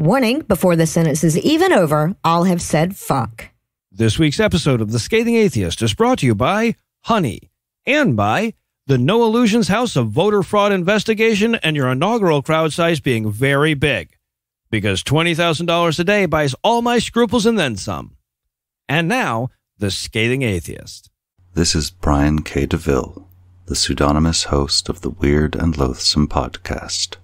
Warning before the sentence is even over, I'll have said fuck. This week's episode of The Scathing Atheist is brought to you by Honey and by the Noah Lugeons House of Voter Fraud Investigation and your inaugural crowd size being very big. Because $20,000 a day buys all my scruples and then some. And now, The Scathing Atheist. This is Brian K. DeVille, the pseudonymous host of the Weird and Loathsome podcast.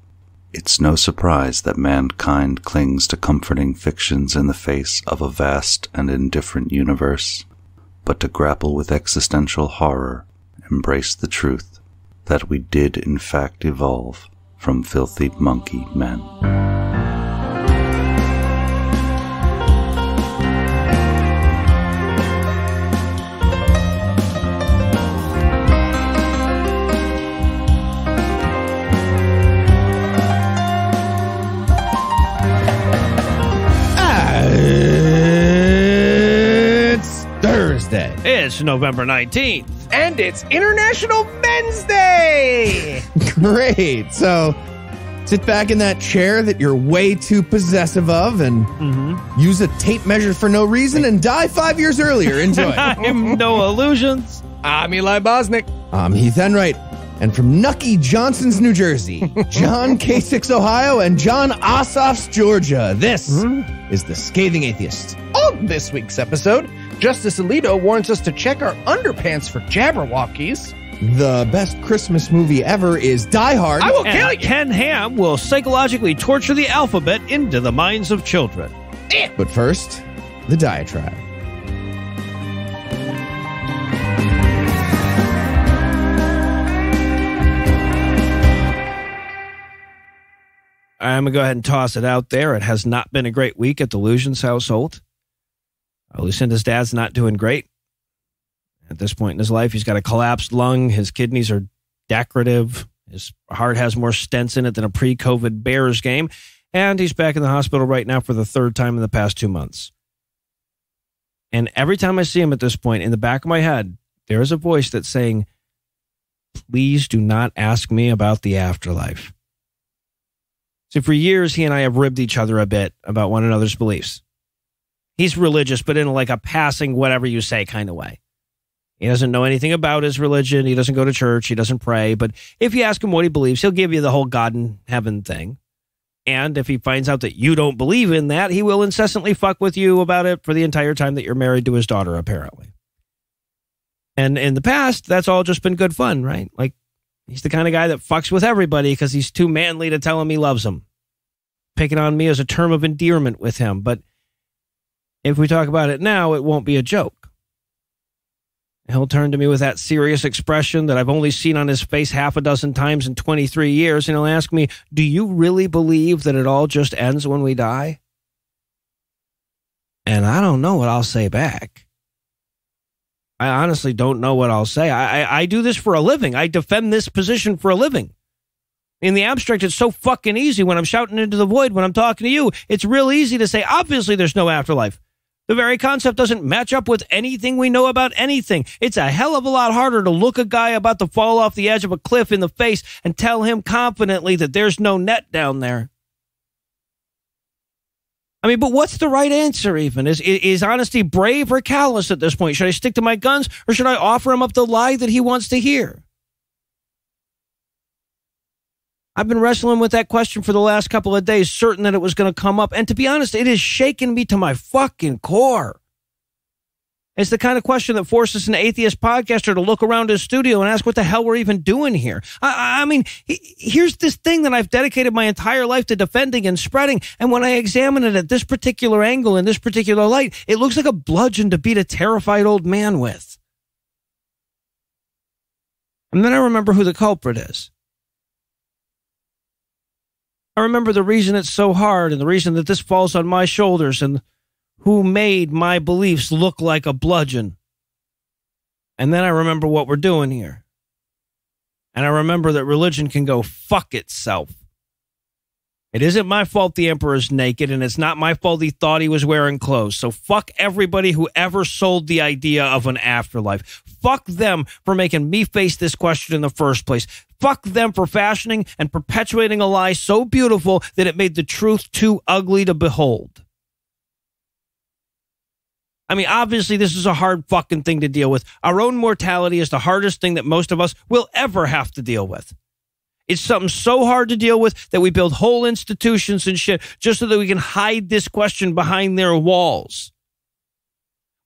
It's no surprise that mankind clings to comforting fictions in the face of a vast and indifferent universe, but to grapple with existential horror, embrace the truth that we did in fact evolve from filthy monkey men. Thursday. It's November 19th. And it's International Men's Day! Great. So sit back in that chair that you're way too possessive of and mm-hmm. use a tape measure for no reason and die five years earlier. Enjoy. I'm Noah Lugeons. I'm Eli Bosnick. I'm Heath Enwright. And from Nucky Johnson's, New Jersey, John Kasich, Ohio, and Jon Ossoff's, Georgia, this mm-hmm. is The Scathing Atheist. On this week's episode, Justice Alito warns us to check our underpants for Jabberwockies. The best Christmas movie ever is Die Hard. I will kill you! Ken Ham will psychologically torture the alphabet into the minds of children. Eh. But first, the diatribe. I'm going to go ahead and toss it out there. It has not been a great week at the Lugeons household. Uh, Lucinda's dad's not doing great. At this point in his life, he's got a collapsed lung. His kidneys are decorative. His heart has more stents in it than a pre COVID Bears game. And he's back in the hospital right now for the third time in the past two months. And every time I see him at this point, in the back of my head, there is a voice that's saying, Please do not ask me about the afterlife. So for years, he and I have ribbed each other a bit about one another's beliefs. He's religious, but in like a passing whatever you say kind of way. He doesn't know anything about his religion. He doesn't go to church. He doesn't pray. But if you ask him what he believes, he'll give you the whole God in heaven thing. And if he finds out that you don't believe in that, he will incessantly fuck with you about it for the entire time that you're married to his daughter, apparently. And in the past, that's all just been good fun, right? Like He's the kind of guy that fucks with everybody because he's too manly to tell him he loves him. Picking on me as a term of endearment with him. But if we talk about it now, it won't be a joke. He'll turn to me with that serious expression that I've only seen on his face half a dozen times in 23 years, and he'll ask me, Do you really believe that it all just ends when we die? And I don't know what I'll say back. I honestly don't know what I'll say. I, I, I do this for a living. I defend this position for a living. In the abstract, it's so fucking easy when I'm shouting into the void when I'm talking to you. It's real easy to say, obviously, there's no afterlife. The very concept doesn't match up with anything we know about anything. It's a hell of a lot harder to look a guy about to fall off the edge of a cliff in the face and tell him confidently that there's no net down there. I mean, but what's the right answer even? Is, is honesty brave or callous at this point? Should I stick to my guns or should I offer him up the lie that he wants to hear? I've been wrestling with that question for the last couple of days, certain that it was going to come up. And to be honest, it has shaken me to my fucking core. It's the kind of question that forces an atheist podcaster to look around his studio and ask what the hell we're even doing here. I, I mean, he- here's this thing that I've dedicated my entire life to defending and spreading. And when I examine it at this particular angle in this particular light, it looks like a bludgeon to beat a terrified old man with. And then I remember who the culprit is. I remember the reason it's so hard and the reason that this falls on my shoulders and who made my beliefs look like a bludgeon. And then I remember what we're doing here. And I remember that religion can go fuck itself. It isn't my fault the emperor's naked, and it's not my fault he thought he was wearing clothes. So fuck everybody who ever sold the idea of an afterlife. Fuck them for making me face this question in the first place. Fuck them for fashioning and perpetuating a lie so beautiful that it made the truth too ugly to behold. I mean, obviously, this is a hard fucking thing to deal with. Our own mortality is the hardest thing that most of us will ever have to deal with. It's something so hard to deal with that we build whole institutions and shit just so that we can hide this question behind their walls.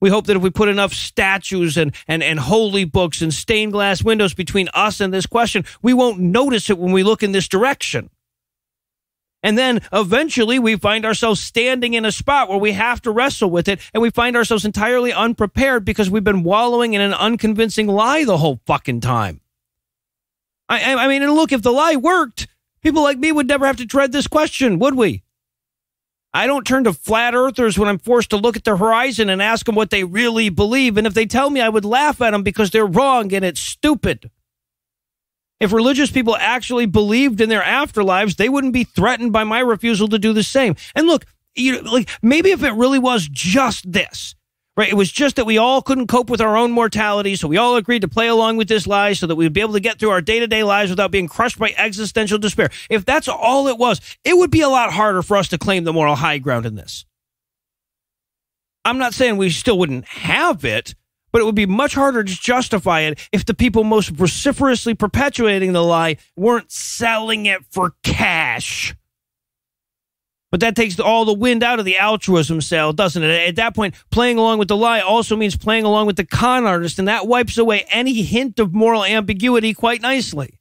We hope that if we put enough statues and, and, and holy books and stained glass windows between us and this question, we won't notice it when we look in this direction. And then eventually we find ourselves standing in a spot where we have to wrestle with it and we find ourselves entirely unprepared because we've been wallowing in an unconvincing lie the whole fucking time. I, I mean, and look, if the lie worked, people like me would never have to dread this question, would we? I don't turn to flat earthers when I'm forced to look at the horizon and ask them what they really believe. And if they tell me, I would laugh at them because they're wrong and it's stupid. If religious people actually believed in their afterlives, they wouldn't be threatened by my refusal to do the same. And look, you know, like maybe if it really was just this, right? It was just that we all couldn't cope with our own mortality, so we all agreed to play along with this lie so that we'd be able to get through our day-to-day lives without being crushed by existential despair. If that's all it was, it would be a lot harder for us to claim the moral high ground in this. I'm not saying we still wouldn't have it, but it would be much harder to justify it if the people most vociferously perpetuating the lie weren't selling it for cash. But that takes all the wind out of the altruism sale, doesn't it? At that point, playing along with the lie also means playing along with the con artist, and that wipes away any hint of moral ambiguity quite nicely.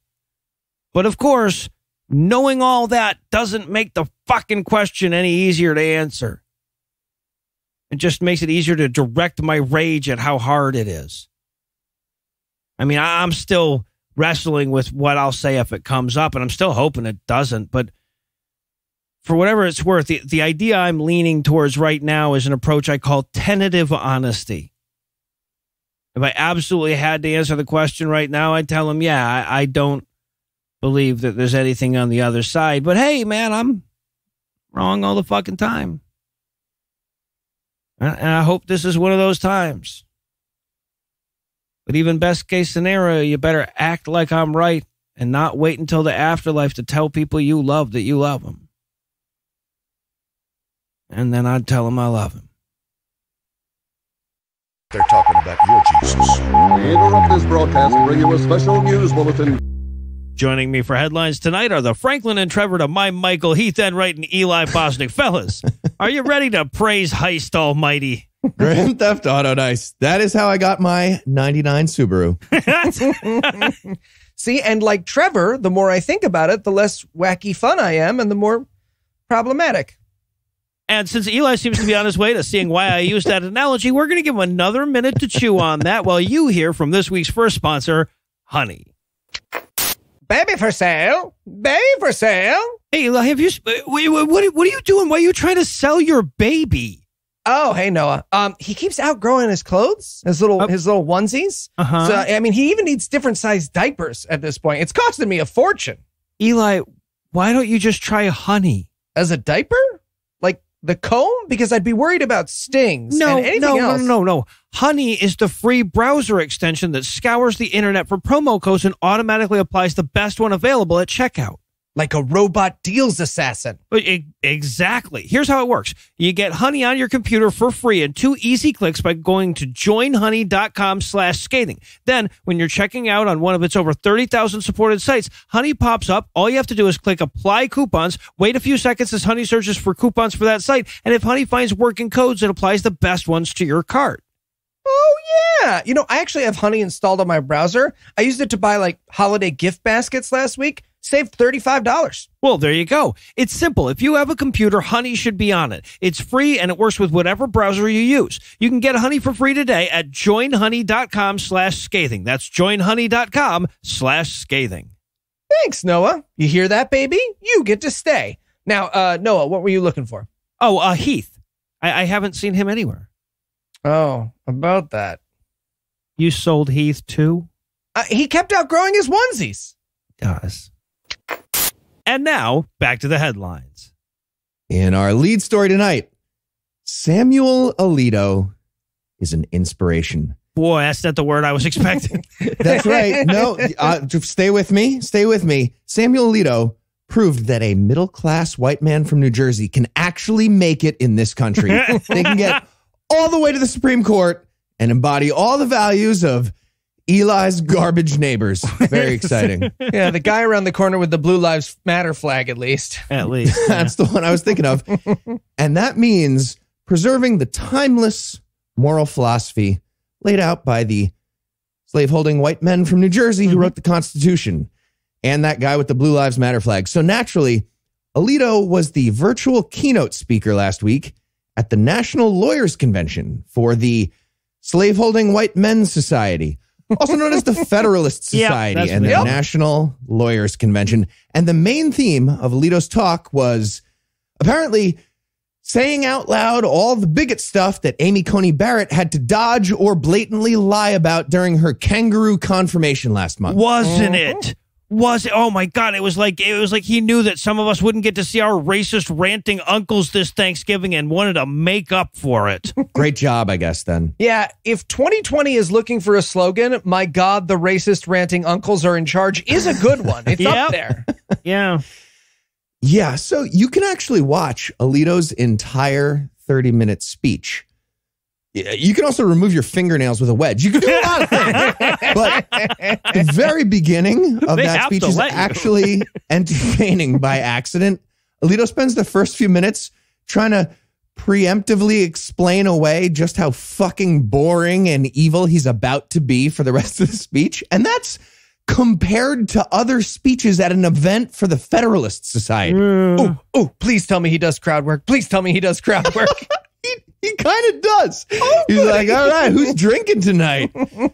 But of course, knowing all that doesn't make the fucking question any easier to answer. It just makes it easier to direct my rage at how hard it is. I mean, I'm still wrestling with what I'll say if it comes up, and I'm still hoping it doesn't. But for whatever it's worth, the, the idea I'm leaning towards right now is an approach I call tentative honesty. If I absolutely had to answer the question right now, I'd tell him, yeah, I, I don't believe that there's anything on the other side. But hey, man, I'm wrong all the fucking time. And I hope this is one of those times. But even best case scenario, you better act like I'm right and not wait until the afterlife to tell people you love that you love them. And then I'd tell them I love him. They're talking about your Jesus. We interrupt this broadcast and bring you a special news bulletin. Joining me for headlines tonight are the Franklin and Trevor to my Michael Heath Enwright and Eli Bosnick. Fellas, are you ready to praise Heist Almighty? Grand Theft Auto Nice. That is how I got my 99 Subaru. See, and like Trevor, the more I think about it, the less wacky fun I am and the more problematic. And since Eli seems to be on his way to seeing why I used that analogy, we're going to give him another minute to chew on that while you hear from this week's first sponsor, Honey. Baby for sale. Baby for sale. Hey, Eli, have you? What, what, what are you doing? Why are you trying to sell your baby? Oh, hey Noah. Um, he keeps outgrowing his clothes, his little Oh. his little onesies. Uh-huh. So I mean, he even needs different sized diapers at this point. It's costing me a fortune Eli, why don't you just try Honey? as a diaper, the comb, because I'd be worried about stings. No, and anything no, no, else. no, no. Honey is the free browser extension that scours the internet for promo codes and automatically applies the best one available at checkout. Like a robot deals assassin. Exactly. Here's how it works. You get Honey on your computer for free in two easy clicks by going to joinhoney.com slash scathing. Then, when you're checking out on one of its over 30,000 supported sites, Honey pops up. All you have to do is click apply coupons, wait a few seconds as Honey searches for coupons for that site, and if Honey finds working codes, it applies the best ones to your cart. Oh yeah. You know, I actually have Honey installed on my browser. I used it to buy like holiday gift baskets last week. Saved $35. Well, there you go. It's simple. If you have a computer, Honey should be on it. It's free and it works with whatever browser you use. You can get Honey for free today at joinhoney.com slash scathing. That's joinhoney.com slash scathing. Thanks, Noah. You hear that, baby? You get to stay. Now, uh, Noah, what were you looking for? Oh, uh, Heath. I, I haven't seen him anywhere. Oh, about that. You sold Heath too? Uh, he kept outgrowing his onesies. Does. And now, back to the headlines. In our lead story tonight, Samuel Alito is an inspiration. Boy, that's not the word I was expecting. That's right. No, uh, stay with me. Stay with me. Samuel Alito proved that a middle class white man from New Jersey can actually make it in this country. they can get all the way to the Supreme Court and embody all the values of Eli's garbage neighbors. Very exciting. Yeah, the guy around the corner with the Blue Lives Matter flag, at least. At least. That's the one I was thinking of. And that means preserving the timeless moral philosophy laid out by the slaveholding white men from New Jersey who mm-hmm. wrote the Constitution and that guy with the Blue Lives Matter flag. So naturally, Alito was the virtual keynote speaker last week at the National Lawyers Convention for the Slaveholding White Men's Society, also known as the Federalist Society that's and the is. National Lawyers Convention. And the main theme of Alito's talk was apparently saying out loud all the bigot stuff that Amy Coney Barrett had to dodge or blatantly lie about during her kangaroo confirmation last month. Wasn't it? Was it? Oh my God! It was like it was like he knew that some of us wouldn't get to see our racist ranting uncles this Thanksgiving and wanted to make up for it. Great job, I guess, then. Yeah, if 2020 is looking for a slogan, my God, the racist ranting uncles are in charge is a good one. It's Yep. up there. yeah. Yeah, so you can actually watch Alito's entire 30 minute speech. Yeah, You can also remove your fingernails with a wedge. You can do a lot of things. but the very beginning of They that speech to is actually entertaining by accident. Alito spends the first few minutes trying to preemptively explain away just how fucking boring and evil he's about to be for the rest of the speech. And that's compared to other speeches at an event for the Federalist Society. Oh, oh, please tell me he does crowd work. Please tell me he does crowd work. he, kind of does. Oh, He's like, all right, who's drinking tonight?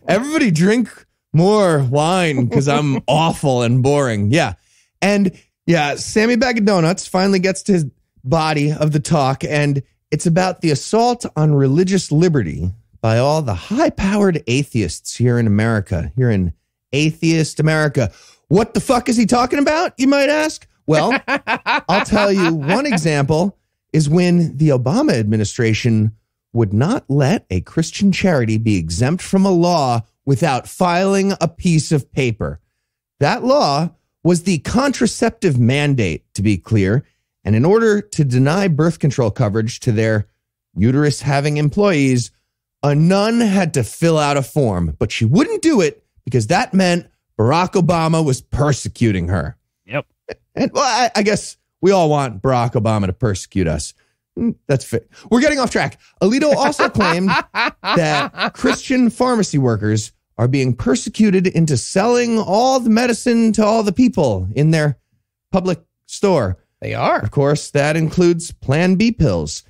Everybody drink more wine because I'm awful and boring. Yeah. And yeah, Sammy Bag of Donuts finally gets to his body of the talk, and it's about the assault on religious liberty by all the high powered atheists here in America, here in atheist America. What the fuck is he talking about, you might ask? Well, I'll tell you one example is when the Obama administration would not let a Christian charity be exempt from a law without filing a piece of paper. That law was the contraceptive mandate, to be clear. And in order to deny birth control coverage to their uterus having employees, a nun had to fill out a form, but she wouldn't do it because that meant Barack Obama was persecuting her. Yep. And well, I, I guess we all want Barack Obama to persecute us. Mm, That's fit. We're getting off track. Alito also claimed that Christian pharmacy workers are being persecuted into selling all the medicine to all the people in their public store. they are. Of course, that includes Plan B pills.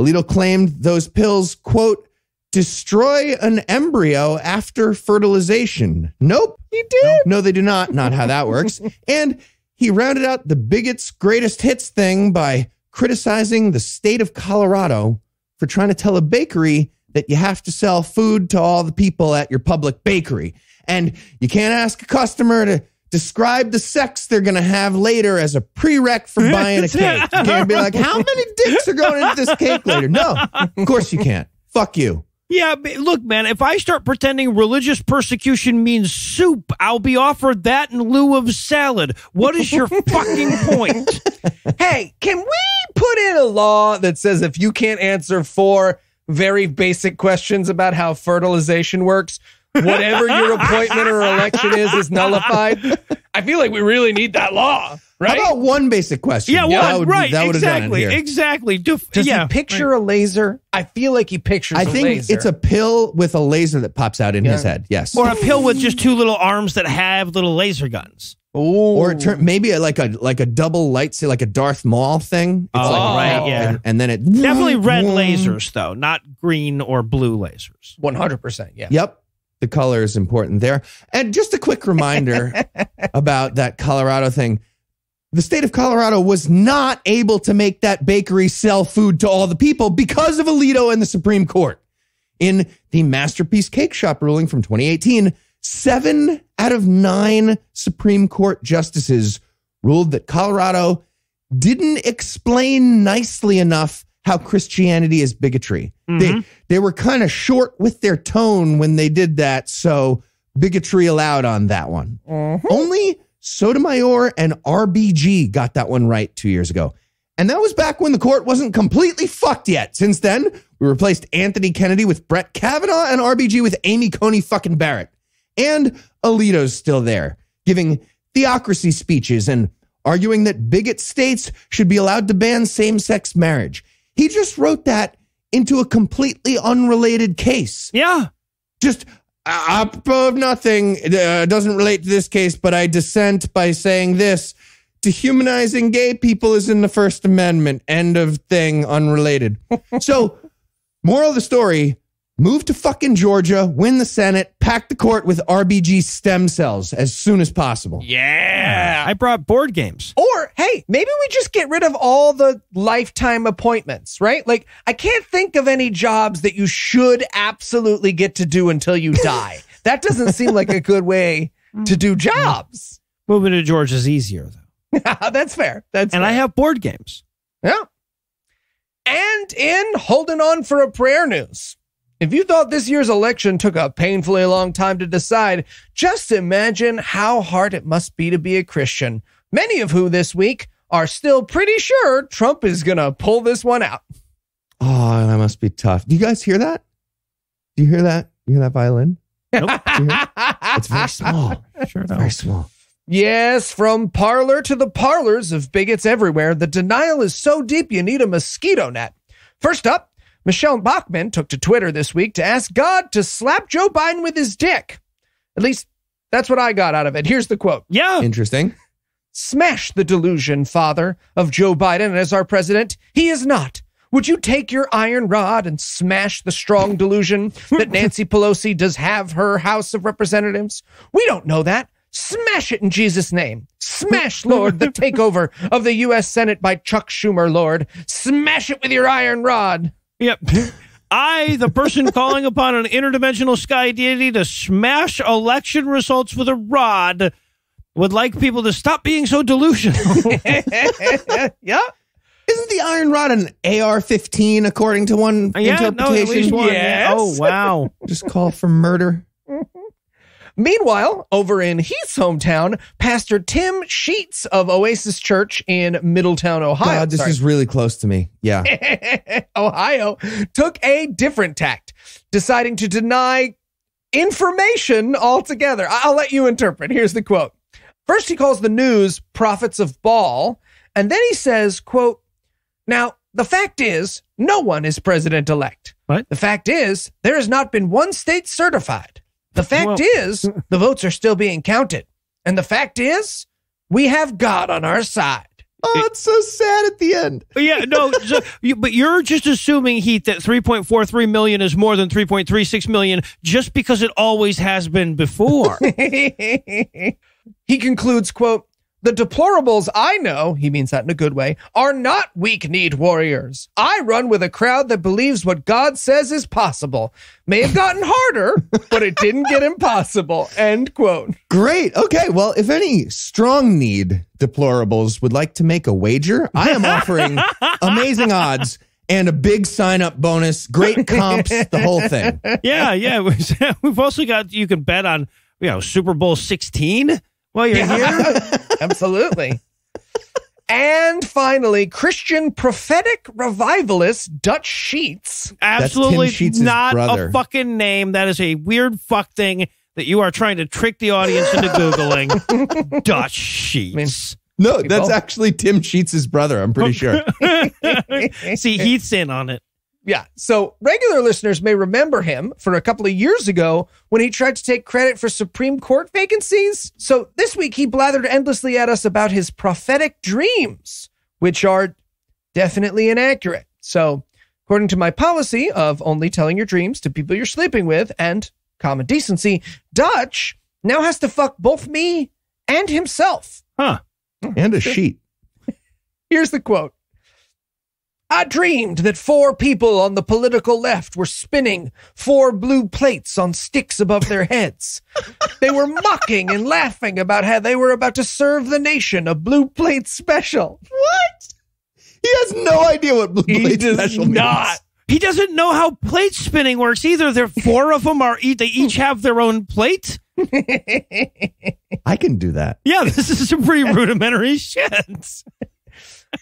Alito claimed those pills, quote, destroy an embryo after fertilization. Nope. He did. No, they do not. Not how that works. and he rounded out the bigot's greatest hits thing by criticizing the state of Colorado for trying to tell a bakery that you have to sell food to all the people at your public bakery. And you can't ask a customer to describe the sex they're going to have later as a prereq for buying a cake. You can't be like, how many dicks are going into this cake later? No, of course you can't. Fuck you. Yeah, look, man, if I start pretending religious persecution means soup, I'll be offered that in lieu of salad. What is your fucking point? Hey, can we put in a law that says if you can't answer four very basic questions about how fertilization works, whatever your appointment or election is is nullified? I feel like we really need that law, right? How about one basic question? Yeah, That well, would right, that would done exactly, here. exactly. Def- Does yeah, he picture a laser? I feel like he pictures I a think laser. it's a pill with a laser that pops out in his head. Yes. or a pill with just two little arms that have little laser guns. or turn, maybe a, like a like a double light, say like a Darth Maul thing. It's Oh, like right, yeah. and, and then it Definitely red lasers, though, not green or blue lasers. 100%. Yeah. Yep. The color is important there. And just a quick reminder about that Colorado thing. The state of Colorado was not able to make that bakery sell food to all the people because of Alito and the Supreme Court. In the Masterpiece Cake Shop ruling from 2018, seven out of nine Supreme Court justices ruled that Colorado didn't explain nicely enough how Christianity is bigotry. They mm-hmm. they were kind of short with their tone when they did that, so bigotry allowed on that one. Mm-hmm. Only Sotomayor and RBG got that one right two years ago. And that was back when the court wasn't completely fucked yet. Since then, we replaced Anthony Kennedy with Brett Kavanaugh and RBG with Amy Coney fucking Barrett. And Alito's still there, giving theocracy speeches and arguing that bigot states should be allowed to ban same sex marriage. He just wrote that into a completely unrelated case Yeah. just apropos of nothing uh, doesn't relate to this case but i dissent by saying this. Dehumanizing gay people is in the first amendment. End of thing unrelated. So moral of the story move to fucking georgia win the senate pack the court with rbg stem cells as soon as possible Yeah. I brought board games. Or, hey, maybe we just get rid of all the lifetime appointments, right? Like, I can't think of any jobs that you should absolutely get to do until you die. that doesn't seem like a good way to do mm-hmm. jobs. Moving to Georgia is easier, though. That's fair. That's And fair. I have board games. Yeah. And in holding on for a prayer news. If you thought this year's election took a painfully long time to decide, just imagine how hard it must be to be a Christian. Many of who this week are still pretty sure Trump is going to pull this one out. oh that must be tough do you guys hear that do you hear that you hear that violin Nope. it's very small Sure very small Yes, from Parler to the parlors of bigots everywhere, the denial is so deep you need a mosquito net. First up, Michele Bachmann took to Twitter this week to ask God to slap Joe Biden with his dick. At least that's what I got out of it. Here's the quote Yeah. interesting Smash the delusion, father, of Joe Biden as our president. He is not. Would you take your iron rod and smash the strong delusion that Nancy Pelosi does have her House of Representatives? We don't know that. Smash it in Jesus' name. Smash, Lord, the takeover of the U.S. Senate by Chuck Schumer, Lord. Smash it with your iron rod. Yep. I, the person calling upon an interdimensional sky deity to smash election results with a rod, would like people to stop being so delusional. yeah. Isn't the iron rod an AR-15 according to one yeah, no, at interpretation? least one. Yes. Oh, wow. Just call for murder. Meanwhile, over in Heath's hometown, Pastor Tim Sheets of Oasis Church in Middletown, Ohio. God, this sorry, is really close to me. Yeah. Ohio took a different tact, deciding to deny information altogether. I- I'll let you interpret. Here's the quote. First, he calls the news prophets of Baal, and then he says, quote, now, the fact is, no one is president elect. What? The fact is, there has not been one state certified. The fact Well- is, the votes are still being counted. And the fact is, we have God on our side. Oh, it's so sad at the end. But yeah, no, so, you, but you're just assuming, Heath, that 3.43 million is more than 3.36 million just because it always has been before. he concludes, quote, the deplorables I know, he means that in a good way, are not weak-kneed warriors. I run with a crowd that believes what God says is possible. May have gotten harder, but it didn't get impossible. End quote. Great. Okay. Well, if any strong need deplorables would like to make a wager, I am offering amazing odds and a big sign up bonus, great comps, the whole thing. yeah, yeah. We've also got, you can bet on, you know, Super Bowl 16 while you're here. Absolutely. And finally, Christian prophetic revivalist Dutch Sheets. Absolutely Sheets' not brother. a fucking name. That is a weird fuck thing that you are trying to trick the audience into Googling. Dutch sheets. No, that's actually Tim Sheets' brother. I'm pretty sure. See, he's in on it. Yeah. So regular listeners may remember him for a couple of years ago when he tried to take credit for Supreme Court vacancies. So this week he blathered endlessly at us about his prophetic dreams, which are definitely inaccurate. So, according to my policy of only telling your dreams to people you're sleeping with and common decency, Dutch now has to fuck both me and himself. Huh. Hmm. and a sheet. Here's the quote. I dreamed that four people on the political left were spinning four blue plates on sticks above their heads. They were mocking and laughing about how they were about to serve the nation a blue plate special. What? He has no idea what blue He plate does special not. means. He doesn't know how plate spinning works either. There four of them are they each have their own plate. I can do that. Yeah, this is some pretty rudimentary shit.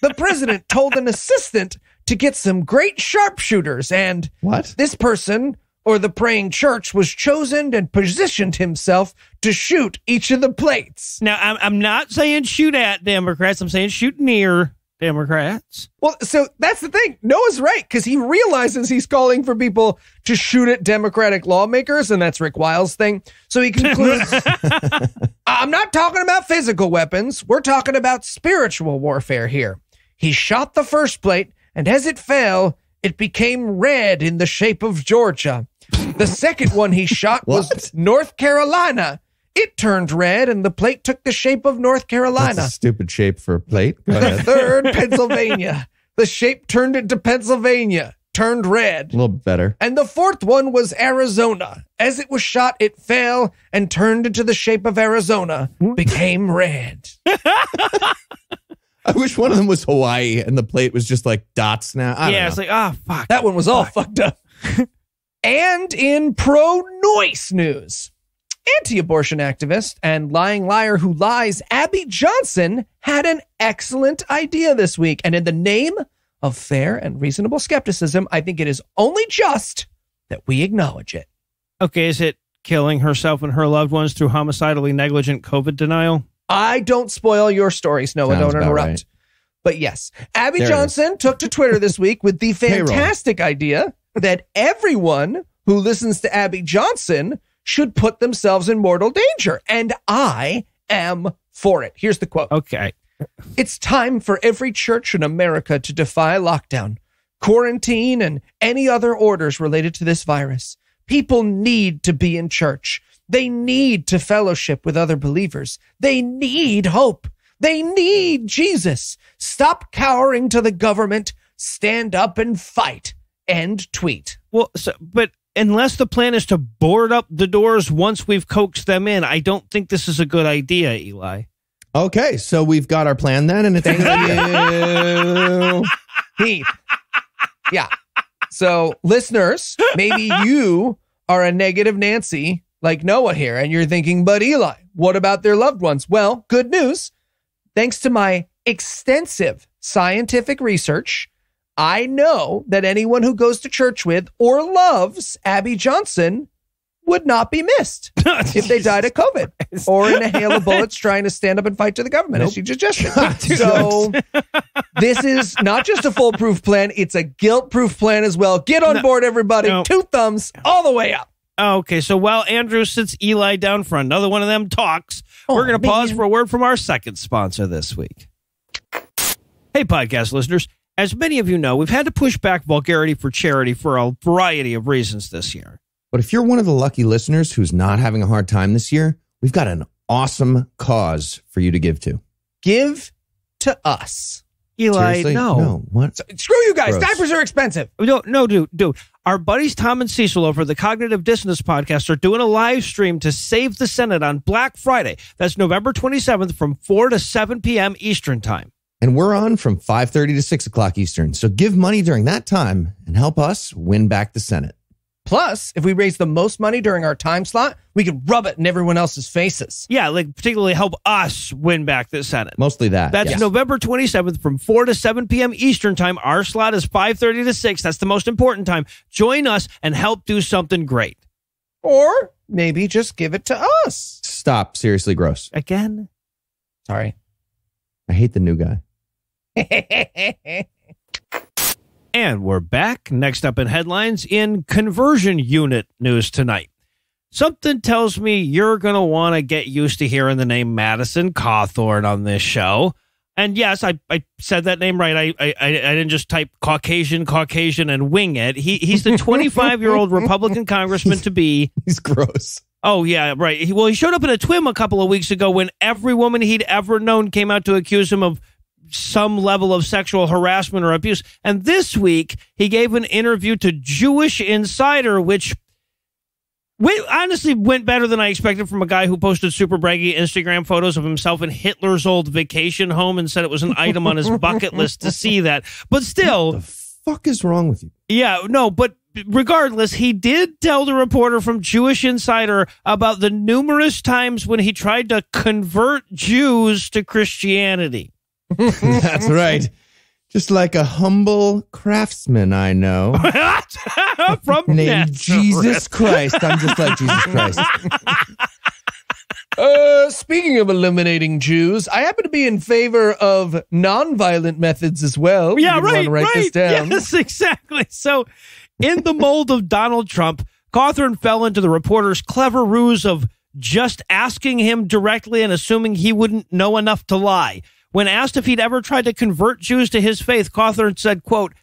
The president told an assistant to get some great sharpshooters, and What? this person or the praying church was chosen and positioned himself to shoot each of the plates. Now, I'm, I'm not saying shoot at Democrats. I'm saying shoot near Democrats. Well, so that's the thing. Noah's right because he realizes he's calling for people to shoot at Democratic lawmakers, and that's Rick Wiles' thing. So he concludes I'm not talking about physical weapons. We're talking about spiritual warfare here. He shot the first plate, and as it fell, it became red in the shape of Georgia. The second one he shot was North Carolina. It turned red, and the plate took the shape of North Carolina. Stupid shape for a plate. Uh, Go The ahead. third, Pennsylvania. The shape turned into Pennsylvania, turned red. a little bit better. And the fourth one was Arizona. As it was shot, it fell and turned into the shape of Arizona, became red. I wish one of them was Hawaii and the plate was just like dots now. I yeah, it's like, oh, fuck. That one was all fucked up. and in pro noise news, anti abortion activist and lying liar who lies, Abby Johnson, had an excellent idea this week. And in the name of fair and reasonable skepticism, I think it is only just that we acknowledge it. Okay, is it killing herself and her loved ones through homicidally negligent COVID denial? I don't spoil your stories, Noah. Sounds don't interrupt. right. But yes, Abby There Johnson took to Twitter this week with the fantastic idea that everyone who listens to Abby Johnson should put themselves in mortal danger. And I am for it. Here's the quote. Okay. It's time for every church in America to defy lockdown, quarantine, and any other orders related to this virus. People need to be in church. They need to fellowship with other believers. They need hope. They need Jesus. Stop cowering to the government. Stand up and fight. End tweet. Well, so, but unless the plan is to board up the doors once we've coaxed them in, I don't think this is a good idea, Eli. Okay, so we've got our plan then, and it's you. Heath. Yeah. So, listeners, maybe you are a negative Nancy like Noah here, and you're thinking, but Eli, what about their loved ones? Well, good news. Thanks to my extensive scientific research, I know that anyone who goes to church with or loves Abby Johnson would not be missed oh, if they died of COVID or in a hail of bullets trying to stand up and fight to the government, as you just gestured. so this is not just a foolproof plan; it's a guilt-proof plan as well. Get on No. board, everybody! No. Two thumbs all the way up. Oh, okay, so while Andrew sits Eli down for another one of them talks, we're oh, going to pause for a word from our second sponsor this week. Hey, podcast listeners. As many of you know, we've had to push back vulgarity for charity for a variety of reasons this year. But if you're one of the lucky listeners who's not having a hard time this year, we've got an awesome cause for you to give to. Give to us. Eli, Seriously? no. No. What? Screw you guys. Gross. Diapers are expensive. No, no, dude, dude. Our buddies Tom and Cecil over the Cognitive Dissonance podcast are doing a live stream to save the Senate on Black Friday. That's November 27th from 4 to 7 p.m. Eastern Time. And we're on from 5.30 to 6 o'clock Eastern. So give money during that time and help us win back the Senate. Plus, if we raise the most money during our time slot, we can rub it in everyone else's faces. Yeah, like particularly help us win back the Senate. Mostly that. That's yes. November 27th from 4 to 7 p.m. Eastern Time. Our slot is 5:30 to 6. That's the most important time. Join us and help do something great. Or maybe just give it to us. Stop. Seriously gross. Again, Sorry. I hate the new guy. And we're back. Next up in headlines in conversion unit news tonight. Something tells me you're going to want to get used to hearing the name Madison Cawthorn on this show. And yes, I, I said that name right. I, I I didn't just type Caucasian, Caucasian, and wing it. He he's the 25 year old Republican congressman to be. He's gross. Oh yeah, right. He, well, he showed up in a twim a couple of weeks ago when every woman he'd ever known came out to accuse him of some level of sexual harassment or abuse. And this week he gave an interview to Jewish Insider, which Wait, honestly, went better than I expected from a guy who posted super braggy Instagram photos of himself in Hitler's old vacation home and said it was an item on his bucket list to see that. But still, what The fuck is wrong with you? yeah, no, but regardless, he did tell the reporter from Jewish Insider about the numerous times when he tried to convert Jews to Christianity. That's right. Just like a humble craftsman I know from named Nazareth. Jesus Christ. I'm just like Jesus Christ. Uh, speaking of eliminating Jews, I happen to be in favor of non-violent methods as well. Yeah, right, write right. this down. Yes, exactly. So, in the mold of Donald Trump, Cawthorn fell into the reporter's clever ruse of just asking him directly and assuming he wouldn't know enough to lie. When asked if he'd ever tried to convert Jews to his faith, Cawthorn said, quote,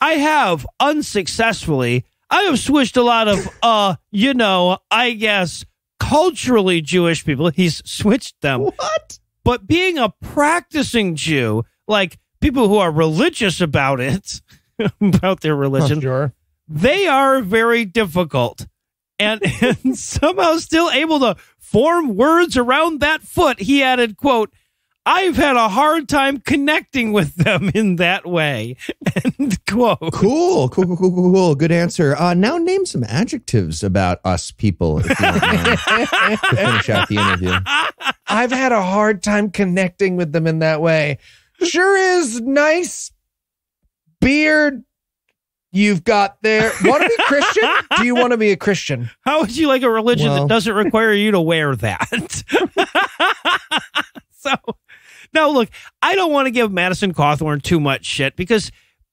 I have unsuccessfully. I have switched a lot of, uh, you know, I guess culturally Jewish people. He's switched them What? but being a practicing Jew, like people who are religious about it, about their religion, Sure. they are very difficult. And, and somehow still able to form words around that foot, he added, quote, I've had a hard time connecting with them in that way. End quote. Cool, cool, cool, cool, cool, cool. Good answer. Uh, now name some adjectives about us people if you don't to finish out the interview. I've had a hard time connecting with them in that way. Sure is nice beard you've got there. Want to be Christian? Do you want to be a Christian? How would you like a religion Well- that doesn't require you to wear that? so, now look, I don't want to give Madison Cawthorn too much shit because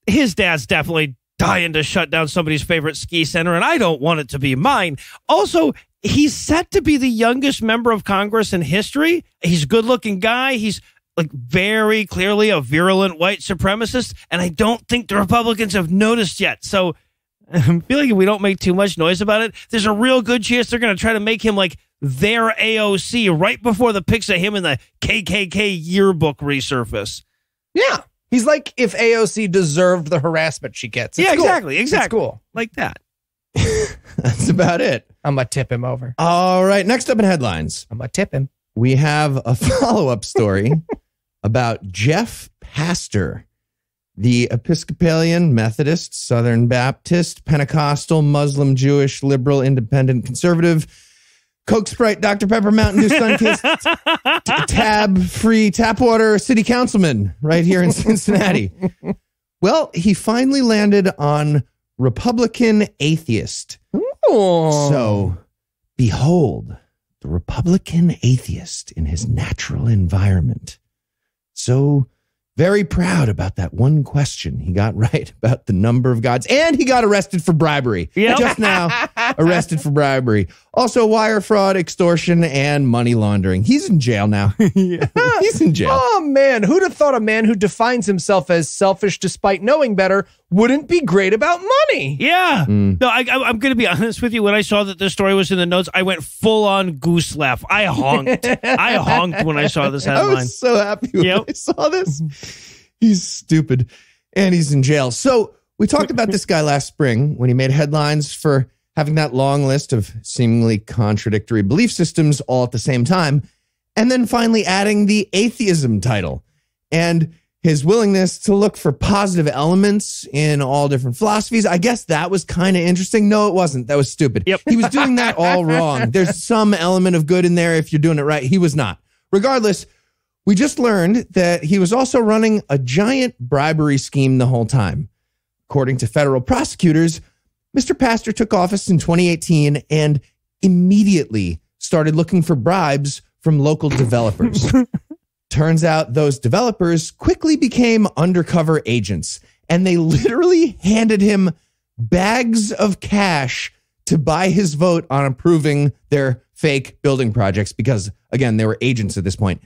his dad's definitely dying to shut down somebody's favorite ski center, and I don't want it to be mine. Also, he's set to be the youngest member of Congress in history. He's a good looking guy. He's like very clearly a virulent white supremacist, and I don't think the Republicans have noticed yet. So I'm feeling if we don't make too much noise about it, there's a real good chance they're going to try to make him like their AOC right before the pics of him in the KKK yearbook resurface. Yeah. He's like if AOC deserved the harassment she gets. It's yeah, cool. exactly, exactly. It's cool. Like that. That's about it. I'm going to tip him over. All right. Next up in headlines, I'm going to tip him. we have a follow up story about Jeff Pastor, the Episcopalian, Methodist, Southern Baptist, Pentecostal, Muslim, Jewish, liberal, independent, conservative, Coke Sprite, Dr. Pepper, Mountain Dew, Sunkist, t- tab free tap water city councilman right here in Cincinnati. Well, he finally landed on Republican atheist. Oh. So, behold, the Republican atheist in his natural environment. So very proud about that one question he got right about the number of gods. And he got arrested for bribery. Yep. Just now, arrested for bribery. Also, wire fraud, extortion, and money laundering. He's in jail now. He's in jail. Oh man, who'd have thought a man who defines himself as selfish despite knowing better wouldn't be great about money? Yeah. Mm. No, I, I, I'm going to be honest with you. When I saw that this story was in the notes, I went full on goose laugh. I honked. I honked when I saw this headline. I headline. was so happy when Yep. I saw this. He's stupid and he's in jail. So we talked about this guy last spring when he made headlines for having that long list of seemingly contradictory belief systems all at the same time, and then finally adding the atheism title and his willingness to look for positive elements in all different philosophies. I guess that was kind of interesting. No, it wasn't. That was stupid. Yep. He was doing that all wrong. There's some element of good in there if you're doing it right. He was not. Regardless, we just learned that he was also running a giant bribery scheme the whole time. According to federal prosecutors, Mr. Pastor took office in 2018 and immediately started looking for bribes from local developers. Turns out those developers quickly became undercover agents and they literally handed him bags of cash to buy his vote on approving their fake building projects because, again, they were agents at this point.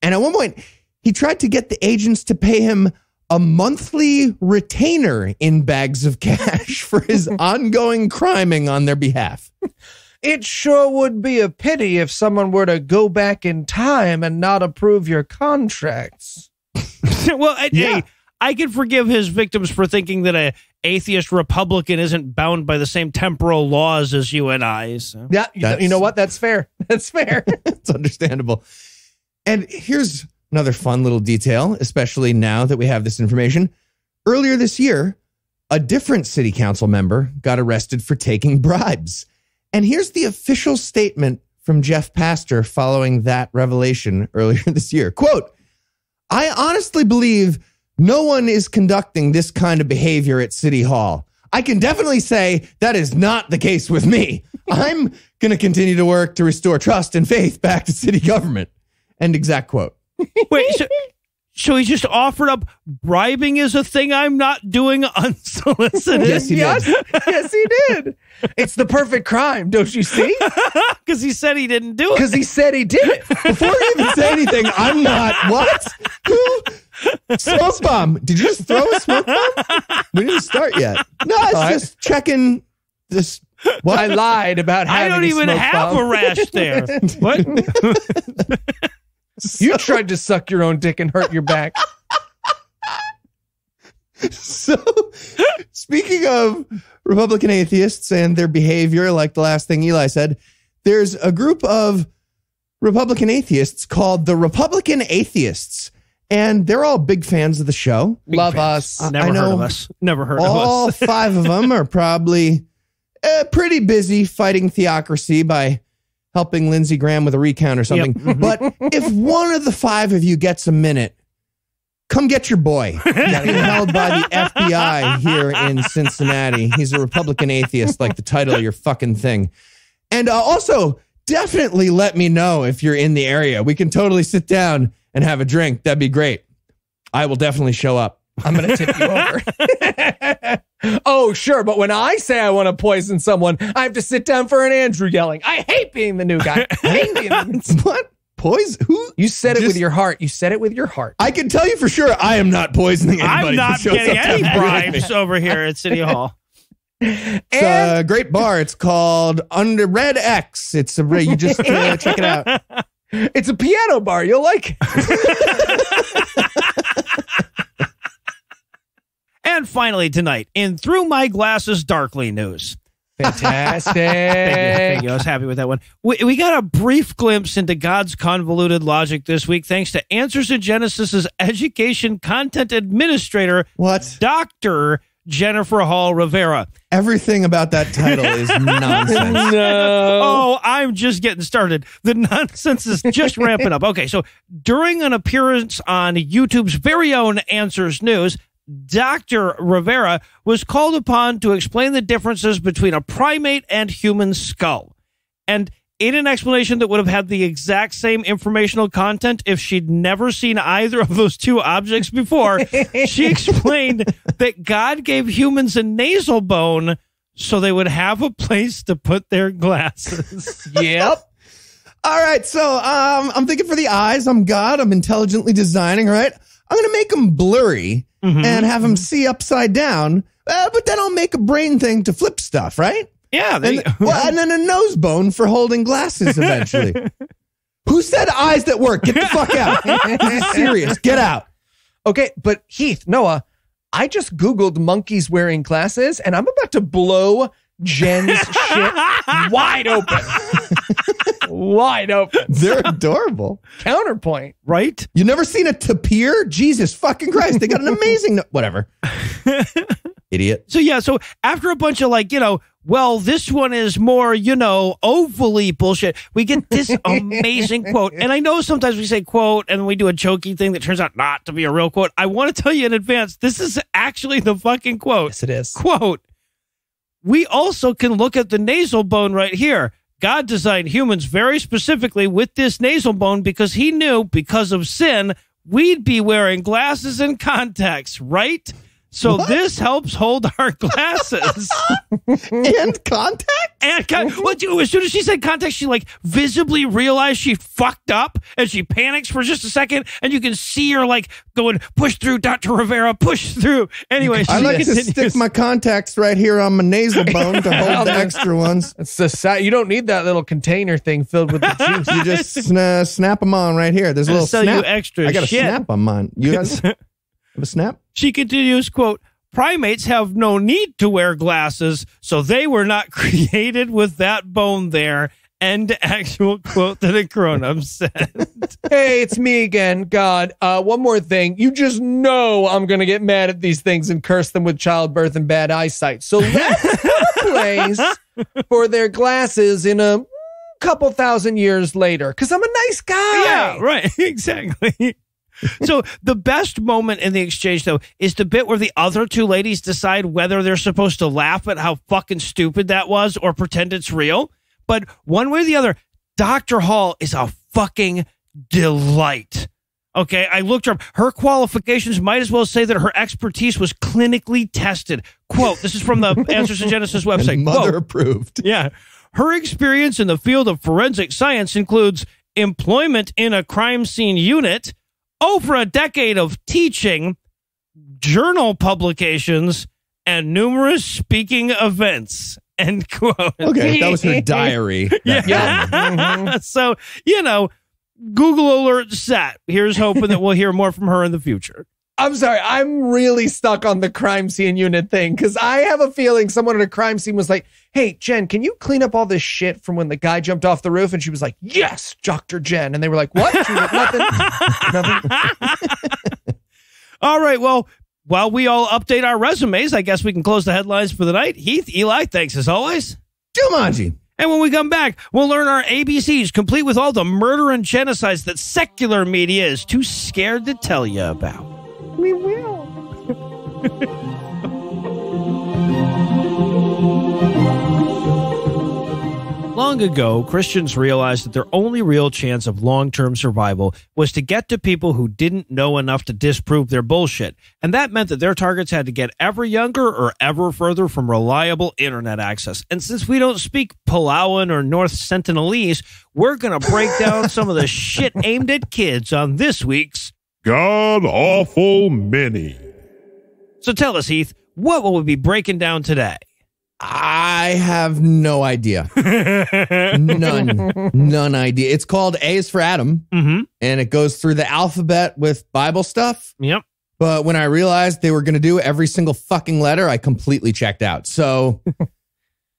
And at one point, he tried to get the agents to pay him a monthly retainer in bags of cash for his ongoing criming on their behalf. It sure would be a pity if someone were to go back in time and not approve your contracts. well, I, Yeah. hey, I can forgive his victims for thinking that a atheist Republican isn't bound by the same temporal laws as you and I. So. Yeah, you know, you know what? That's fair. That's fair. it's understandable. And here's another fun little detail, especially now that we have this information. Earlier this year, a different city council member got arrested for taking bribes. And here's the official statement from Jeff Pastor following that revelation earlier this year. Quote, I honestly believe no one is conducting this kind of behavior at City Hall. I can definitely say that is not the case with me. I'm going to continue to work to restore trust and faith back to city government. End exact quote. Wait, so, so he just offered up bribing is a thing I'm not doing unsolicited. Yes, he yes, did. yes, he did. It's the perfect crime, don't you see? Because he said he didn't do it. Because he said he did it. Before he even say anything, I'm not. What? Who? Smoke bomb. Did you just throw a smoke bomb? We didn't start yet. No, it's I- just checking this. What? I lied about I having don't even smoke have bomb. a rash there. what? You tried to suck your own dick and hurt your back. So, speaking of Republican atheists and their behavior, like the last thing Eli said, there's a group of Republican atheists called the Republican Atheists, and they're all big fans of the show. Love us. I- Never I heard know of us. Never heard of us. All five of them are probably uh, pretty busy fighting theocracy by helping Lindsey Graham with a recount or something. But if one of the five of you gets a minute, come get your boy. He's held by the FBI here in Cincinnati. He's a Republican atheist, like the title of your fucking thing. And uh, also, definitely let me know if you're in the area. We can totally sit down and have a drink. That'd be great. I will definitely show up. I'm going to tip you over. oh, sure. But when I say I want to poison someone, I have to sit down for an Andrew yelling. I hate being the new guy. I hate being the What? Poison? Who? You said it Just- with your heart. You said it with your heart. I can tell you for sure I am not poisoning anybody. I'm not getting any have a beer with me. bribes over here at City Hall. It's a great bar. It's called Under Red X. It's a you just uh, check it out. It's a piano bar. You'll like it. And finally, tonight, in Through My Glasses Darkly News. Fantastic. Thank you. Thank you. I was happy with that one. We, we got a brief glimpse into God's convoluted logic this week, thanks to Answers in Genesis's education content administrator, What? Dr. Jennifer Hall Rivera. Everything about that title is nonsense. no. Oh, I'm just getting started. The nonsense is just ramping up. Okay, so during an appearance on YouTube's very own Answers News, Dr. Rivera was called upon to explain the differences between a primate and human skull. And in an explanation that would have had the exact same informational content if she'd never seen either of those two objects before, she explained that God gave humans a nasal bone so they would have a place to put their glasses. Yep. All right, so um, I'm thinking for the eyes. I'm God. I'm intelligently designing. Right. I'm gonna make them blurry and have them see upside down. Uh, but then I'll make a brain thing to flip stuff. Right. Yeah, there And, well, and then a nose bone for holding glasses eventually. Who said eyes that work? Get the fuck out. this is serious. Get out. Okay, but Heath, Noah, I just Googled monkeys wearing glasses and I'm about to blow Jen's shit wide open. wide open. They're adorable. Counterpoint. right? You never seen a tapir? Jesus fucking Christ. They got an amazing, no- whatever. Idiot. So yeah, so after a bunch of like, you know, well, this one is more, you know, ovally bullshit. We get this amazing quote. And I know sometimes we say quote and we do a jokey thing that turns out not to be a real quote. I want to tell you in advance, this is actually the fucking quote. Yes, it is. Quote, we also can look at the nasal bone right here. God designed humans very specifically with this nasal bone because he knew because of sin, we'd be wearing glasses and contacts, right? So this helps hold our glasses. And contact? and con- well, as soon as she said contact, she like visibly realized she fucked up and she panics for just a second. And you can see her like going, push through, Dr. Rivera, push through. Anyway, I she like to stick my contacts right here on my nasal bone to hold the extra ones. It's the si- you don't need that little container thing filled with the juice. You just sna- snap them on right here. There's a little sell you extra I got to shit. snap on mine. You guys, Have a snap. She continues, quote, primates have no need to wear glasses, so they were not created with that bone there. End actual quote that Acronum said. hey, it's me again. God, uh, one more thing. You just know I'm going to get mad at these things and curse them with childbirth and bad eyesight. So let's place for their glasses in a couple thousand years later because I'm a nice guy. Yeah, right. Exactly. So the best moment in the exchange though is the bit where the other two ladies decide whether they're supposed to laugh at how fucking stupid that was or pretend it's real. But one way or the other, Dr. Hall is a fucking delight. Okay, I looked her up. Her qualifications might as well say that her expertise was clinically tested. Quote, this is from the Answers to Genesis website. And mother Quote, approved. yeah. Her experience in the field of forensic science includes employment in a crime scene unit, over a decade of teaching, journal publications, and numerous speaking events. End quote. Okay, that was her diary. That Yeah. so, you know, Google alert set. Here's hoping that we'll hear more from her in the future. I'm sorry. I'm really stuck on the crime scene unit thing because I have a feeling someone at a crime scene was like, Hey, Jen, can you clean up all this shit from when the guy jumped off the roof? And she was like, Yes, Dr. Jen. And they were like, What? She was like, Nothing. Nothing. All right. Well, while we all update our resumes, I guess we can close the headlines for the night. Heath, Eli, thanks as always. Jumanji. And when we come back, we'll learn our ABCs, complete with all the murder and genocides that secular media is too scared to tell you about. We will. Long ago, Christians realized that their only real chance of long term survival was to get to people who didn't know enough to disprove their bullshit. And that meant that their targets had to get ever younger or ever further from reliable internet access. And since we don't speak Palauan or North Sentinelese, we're going to break down some of the shit aimed at kids on this week's. God awful many. So tell us, Heath, what will we be breaking down today? I have no idea. None. None idea. It's called A is for Adam, Mm-hmm. and it goes through the alphabet with Bible stuff. Yep. But when I realized they were going to do every single fucking letter, I completely checked out. So,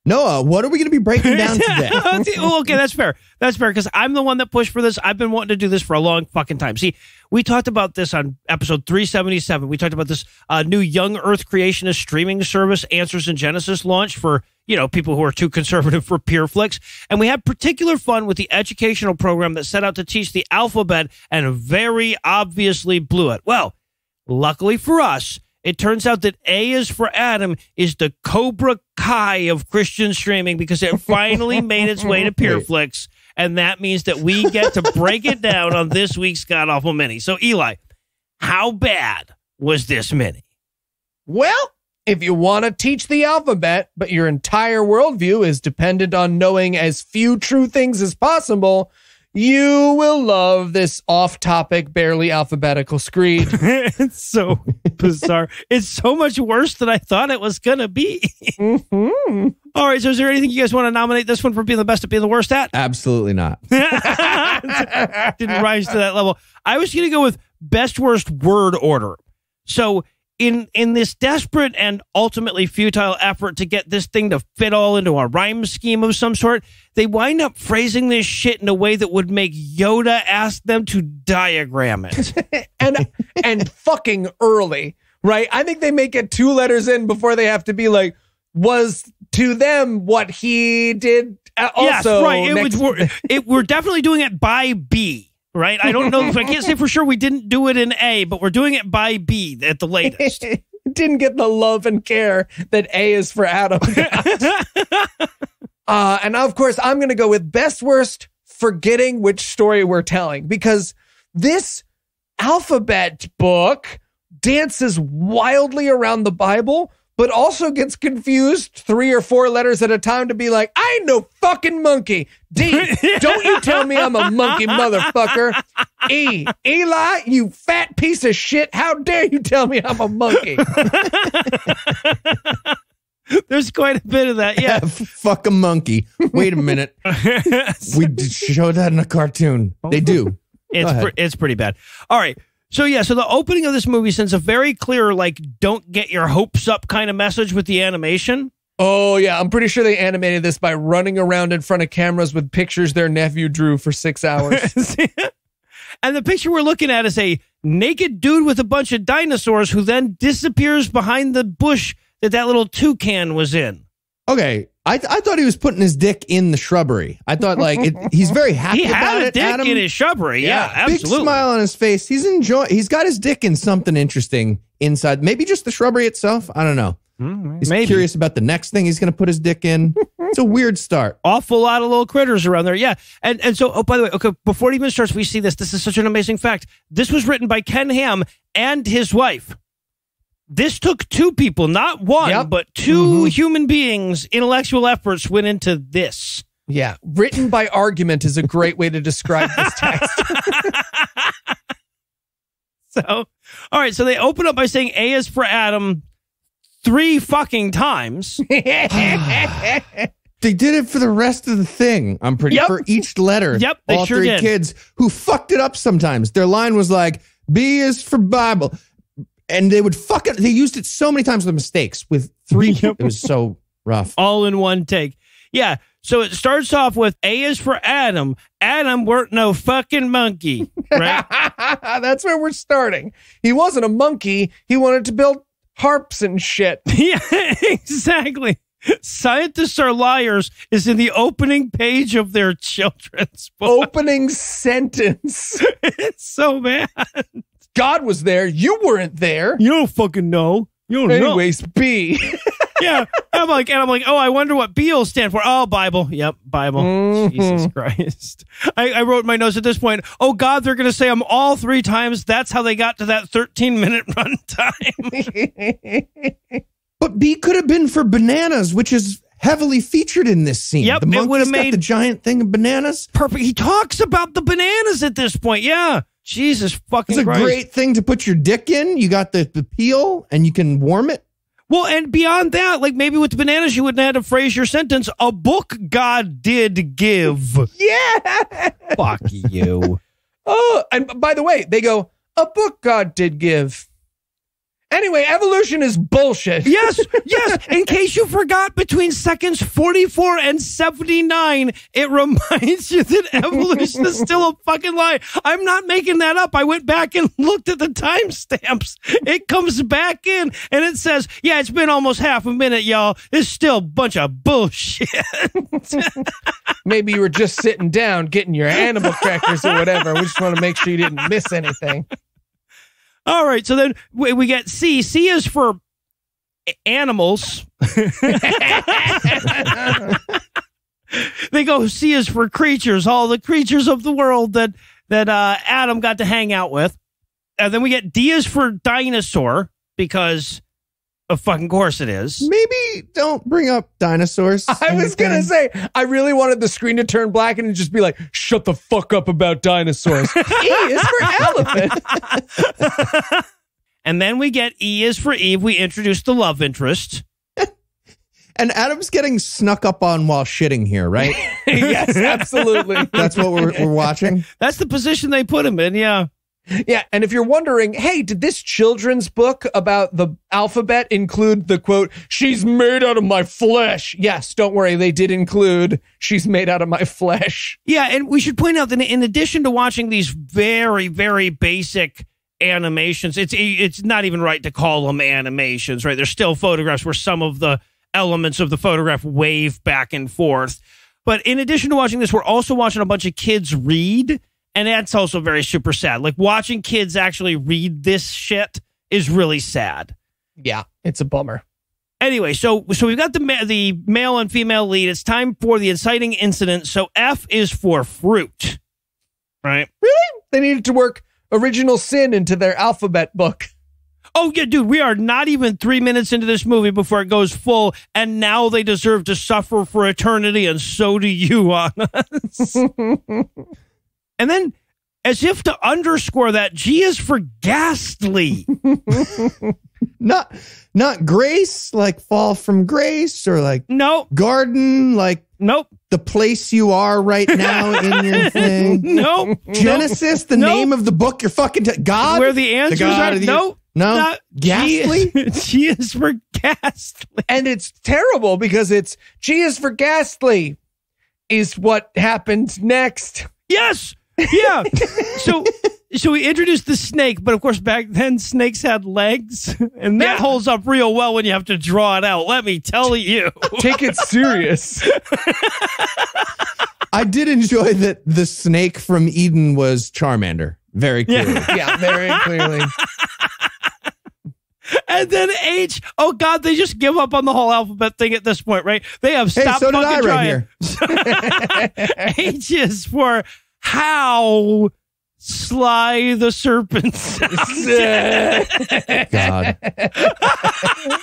Noah, what are we going to be breaking down today? okay, that's fair. That's fair because I'm the one that pushed for this. I've been wanting to do this for a long fucking time. See, we talked about this on episode 377. We talked about this uh, new young Earth creationist streaming service, Answers in Genesis, launch for you know people who are too conservative for PureFlix, and we had particular fun with the educational program that set out to teach the alphabet and very obviously blew it. Well, luckily for us. It turns out that A is for Adam is the Cobra Kai of Christian streaming because it finally made its way to PureFlix, and that means that we get to break it down on this week's God Awful Mini. So, Eli, how bad was this mini? Well, if you want to teach the alphabet, but your entire worldview is dependent on knowing as few true things as possible, you will love this off topic, barely alphabetical screed. it's so bizarre. It's so much worse than I thought it was going to be. Mhm. All right, so is there anything you guys want to nominate this one for being the best at being the worst at? Absolutely not. didn't rise to that level. I was going to go with best worst word order. So in in this desperate and ultimately futile effort to get this thing to fit all into a rhyme scheme of some sort, they wind up phrasing this shit in a way that would make Yoda ask them to diagram it. and and fucking early, right? I think they make it two letters in before they have to be like, was to them what he did uh, yes, also. right. It was, we're, it, we're definitely doing it by B. Right, I don't know if I can't say for sure we didn't do it in A, but we're doing it by B at the latest. didn't get the love and care that A is for Adam. uh, and of course, I'm going to go with best worst forgetting which story we're telling because this alphabet book dances wildly around the Bible, but also gets confused three or four letters at a time to be like, I ain't no fucking monkey. D, don't you tell me I'm a monkey, motherfucker. E, Eli, you fat piece of shit. How dare you tell me I'm a monkey? There's quite a bit of that, yeah. Fuck a monkey. Wait a minute. We d- show that in a cartoon. They do. It's pre- it's pretty bad. All right. So yeah, so the opening of this movie sends a very clear like don't get your hopes up kind of message with the animation. Oh yeah, I'm pretty sure they animated this by running around in front of cameras with pictures their nephew drew for six hours. and the picture we're looking at is a naked dude with a bunch of dinosaurs who then disappears behind the bush that that little toucan was in. Okay, I, th- I thought he was putting his dick in the shrubbery. I thought like it, he's very happy He about had a it. dick Adam. in his shrubbery. Yeah, big absolutely. smile on his face. He's enjoying. He's got his dick in something interesting inside. Maybe just the shrubbery itself. I don't know. Hmm, he's maybe. curious about the next thing he's going to put his dick in. it's a weird start. awful lot of little critters around there. Yeah. And and so oh by the way, okay, before it even starts, we see this. This is such an amazing fact. This was written by Ken Ham and his wife. This took two people, not one, Yep. but 2 mm-hmm. human beings, intellectual efforts went into this. yeah, written by argument is a great way to describe this text. So, all right, so they open up by saying A is for Adam three fucking times. They did it for the rest of the thing. I'm pretty Yep. for each letter. Yep, they all sure three did. kids who fucked it up sometimes. Their line was like B is for Bible, and they would fuck it. They used it so many times with mistakes. With three, it was so rough. all in one take. Yeah. So it starts off with A is for Adam. Adam weren't no fucking monkey, right? That's where we're starting. He wasn't a monkey. He wanted to build harps and shit. yeah, exactly. Scientists are liars is in the opening page of their children's book. Opening sentence. it's so bad. God was there. You weren't there. You don't fucking know. You don't know. Anyways, B. Yeah. I'm like, and I'm like, oh, I wonder what B will stand for. Oh, Bible. Yep, Bible. Mhm. Jesus Christ. I, I wrote my notes at this point, oh God, they're gonna say them all three times. That's how they got to that 13 minute runtime. But B could have been for bananas, which is heavily featured in this scene. Yep, the it monkey's would've got made- the giant thing of bananas. Perfect. He talks about the bananas at this point. Yeah. Jesus fucking It's a Christ. great thing to put your dick in. You got the, the peel, and you can warm it. Well, and beyond that, like maybe with the bananas, you wouldn't have to phrase your sentence. A book God did give. yeah. Fuck you. Oh, and by the way, they go, a book God did give. Anyway, evolution is bullshit. Yes, yes. In case you forgot, between seconds 44 and 79, it reminds you that evolution is still a fucking lie. I'm not making that up. I went back and looked at the timestamps. It comes back in and it says, yeah, it's been almost half a minute, y'all. It's still a bunch of bullshit. Maybe you were just sitting down getting your animal crackers or whatever. We just want to make sure you didn't miss anything. All right. So then we, we get C. C is for animals. they go C is for creatures, all the creatures of the world that that uh, Adam got to hang out with. And then we get D is for dinosaur because of fucking course it is. Maybe don't bring up dinosaurs. I was going to say, I really wanted the screen to turn black and just be like, shut the fuck up about dinosaurs. e is for elephant. And then we get E is for Eve. We introduce the love interest. And Adam's getting snuck up on while shitting here, right? yes, absolutely. That's what we're, we're watching. That's the position they put him in. Yeah. Yeah, and if you're wondering, hey, did this children's book about the alphabet include the quote, she's made out of my flesh? Yes, don't worry, they did include she's made out of my flesh. Yeah, and we should point out that in addition to watching these very, very basic animations, it's it's not even right to call them animations, right? They're still photographs where some of the elements of the photograph wave back and forth. But in addition to watching this, we're also watching a bunch of kids read, and that's also very super sad. Like watching kids actually read this shit is really sad. Yeah, it's a bummer. Anyway, so so we've got the ma- the male and female lead. It's time for the inciting incident. So F is for fruit, right? Really? They needed to work original sin into their alphabet book. Oh yeah, dude, we are not even three minutes into this movie before it goes full, and now they deserve to suffer for eternity, and so do you on us. and then, as if to underscore that, G is for ghastly. Not not grace, like fall from grace, or like no, garden, like Nope. The place you are right now in your thing. Nope. Genesis, the Nope. name of the book you're fucking t- God. Where the answers God are. of the- no. No? Not, Ghastly? G, G is for ghastly. and it's terrible because it's G is for ghastly is what happened next. Yes. Yeah. so so we introduced the snake, but of course back then snakes had legs, and that Yeah. holds up real well when you have to draw it out. Let me tell you. Take it serious. I did enjoy that the snake from Eden was Charmander. Very clearly. yeah, very clearly. And then H. Oh God, they just give up on the whole alphabet thing at this point, right? They have Hey, stopped so did fucking I right trying. here. H is for how sly the serpent sounds. God.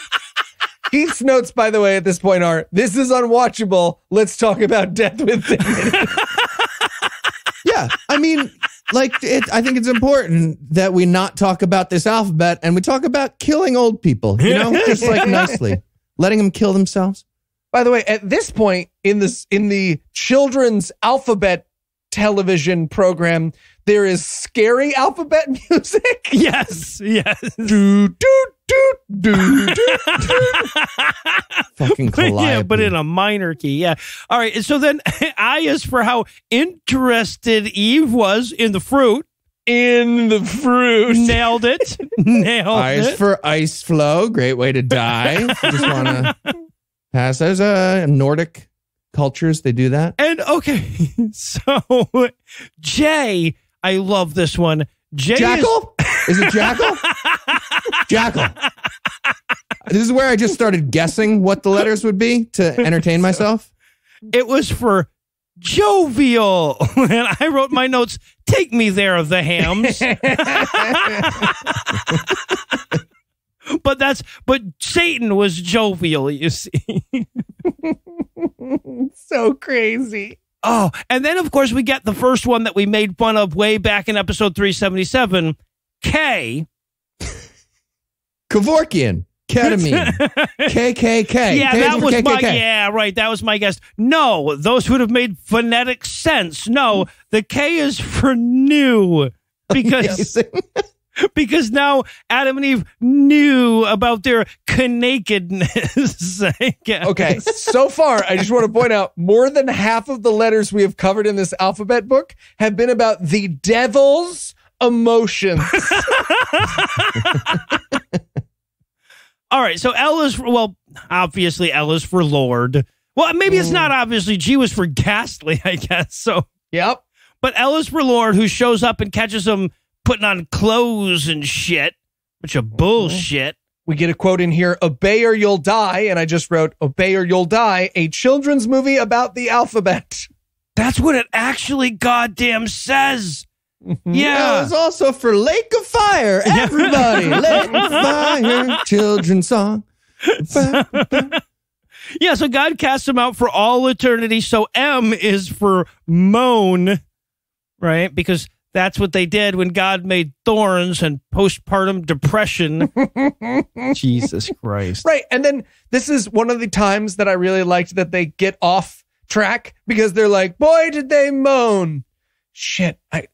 Heath's notes, by the way, at this point are this is unwatchable. Let's talk about death with dignity. Yeah. I mean, like, it, I think it's important that we not talk about this alphabet and we talk about killing old people, you know, just like nicely, letting them kill themselves. By the way, at this point in this in the children's alphabet television program, there is scary alphabet music. yes, yes. do do do do do. Fucking yeah, but in a minor key. Yeah. All right. So then I is for how interested Eve was in the fruit. In the fruit. Nailed it. Nailed Eyes it. for ice floe. Great way to die. Just want to pass. as a uh, Nordic cultures. They do that. and okay. So Jay, I love this one. J is- Jackal? Is it Jackal? Jackal. This is where I just started guessing what the letters would be to entertain myself. it was for jovial. And I wrote my notes, take me there, of the hams. But that's but Satan was jovial, you see. so crazy. Oh, and then of course we get the first one that we made fun of way back in episode 377. K. Kevorkian. Ketamine. KKK. yeah, K is that for was my yeah, right. That was my guess. No, those would have made phonetic sense. No, the K is for new because because now Adam and Eve knew about their nakedness. Okay, so far, I just want to point out more than half of the letters we have covered in this alphabet book have been about the devil's emotions. All right, so L is for, well, obviously L is for Lord. Well, maybe it's not mm. obviously. G was for ghastly, I guess. So, yep. but L is for Lord, who shows up and catches him putting on clothes and shit, which of mm-hmm. bullshit. We get a quote in here Obey or you'll die. And I just wrote Obey or you'll die, a children's movie about the alphabet. That's what it actually goddamn says. Mm-hmm. Yeah, Yeah. it's also for Lake of Fire. Everybody, Lake of Fire, children's song. Yeah, so God cast him out for all eternity. So M is for moan, right? Because that's what they did when God made thorns and postpartum depression. Jesus Christ. Right. And then this is one of the times that I really liked that they get off track because they're like, boy, did they moan. Shit. I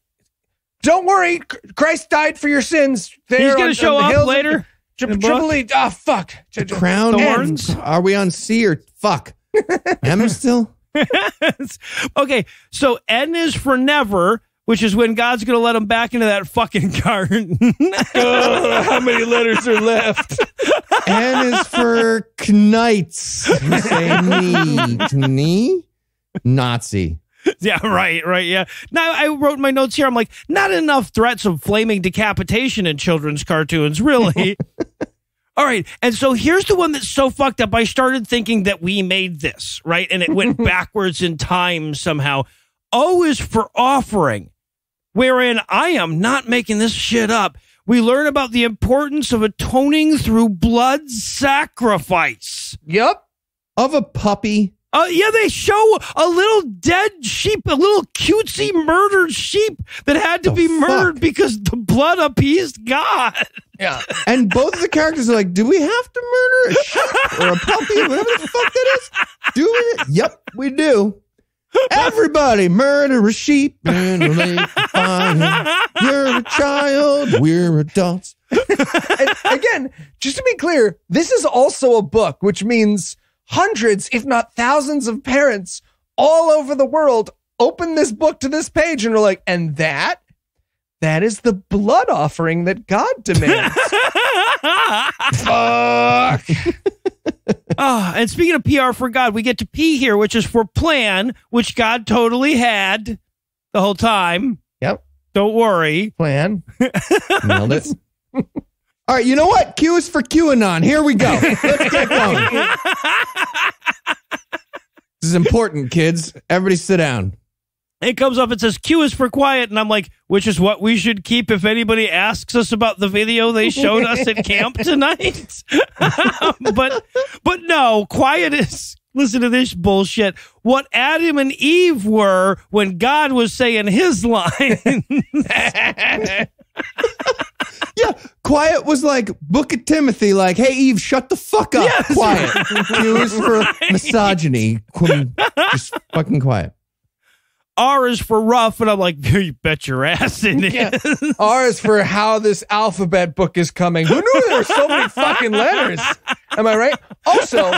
don't worry. Christ died for your sins. There He's on- going to show up hills of- later. Tri- in the? Triple E. Ah, fuck. J- j- Crown Thorns? Are we on C or fuck? Am still? okay, so N is for never, which is when God's going to let him back into that fucking garden. Ugh, oh, how many letters are left? N is for knights. You say knee. Knee? Nazi. yeah, right, right, yeah. Now I wrote in my notes here. I'm like, not enough threats of flaming decapitation in children's cartoons, really. All right, and so here's the one that's so fucked up. I started thinking that we made this right, and it went backwards in time somehow. O is for offering, wherein I am not making this shit up. We learn about the importance of atoning through blood sacrifice. yep. Of a puppy. Uh, yeah, they show a little dead sheep, a little cutesy murdered sheep that had to The be fuck? murdered because the blood appeased God. Yeah. And both of the characters are like, do we have to murder a sheep or a puppy? Whatever the fuck that is. Do we? Yep, we do. Everybody murder a sheep in a lake fire. You're a child, we're adults. and again, just to be clear, this is also a book, which means hundreds, if not thousands of parents all over the world open this book to this page and are like, and that, that is the blood offering that God demands. Fuck. Ah, and speaking of PR for God, we get to P here, which is for plan, which God totally had the whole time. Yep. Don't worry. Plan. Nailed it. All right, you know what? Q is for QAnon. Here we go. Let's get going. This is important, kids. Everybody sit down. It comes up, it says Q is for quiet, and I'm like, which is what we should keep if anybody asks us about the video they showed us at camp tonight. but but no, quiet is listen to this bullshit. What Adam and Eve were when God was saying his line. Yeah, quiet was like Book of Timothy, like, hey, Eve, shut the fuck up. Yes. quiet. Q is for misogyny. Just fucking quiet. R is for rough, and I'm like, you bet your ass it is. Yeah. R is for how this alphabet book is coming. Who knew there were so many fucking letters? Am I right? Also,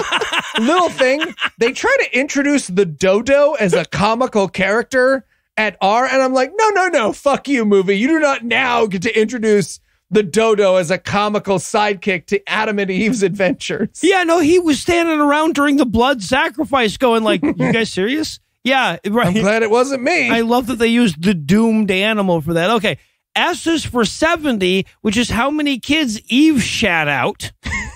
little thing, they try to introduce the dodo as a comical character at R, and I'm like, no, no, no, fuck you, movie. You do not now get to introduce the dodo as a comical sidekick to Adam and Eve's adventures. Yeah, no, he was standing around during the blood sacrifice going like, you guys serious? Yeah, right. I'm glad it wasn't me. I love that they used the doomed animal for that. Okay. S is for 70, which is how many kids Eve shat out.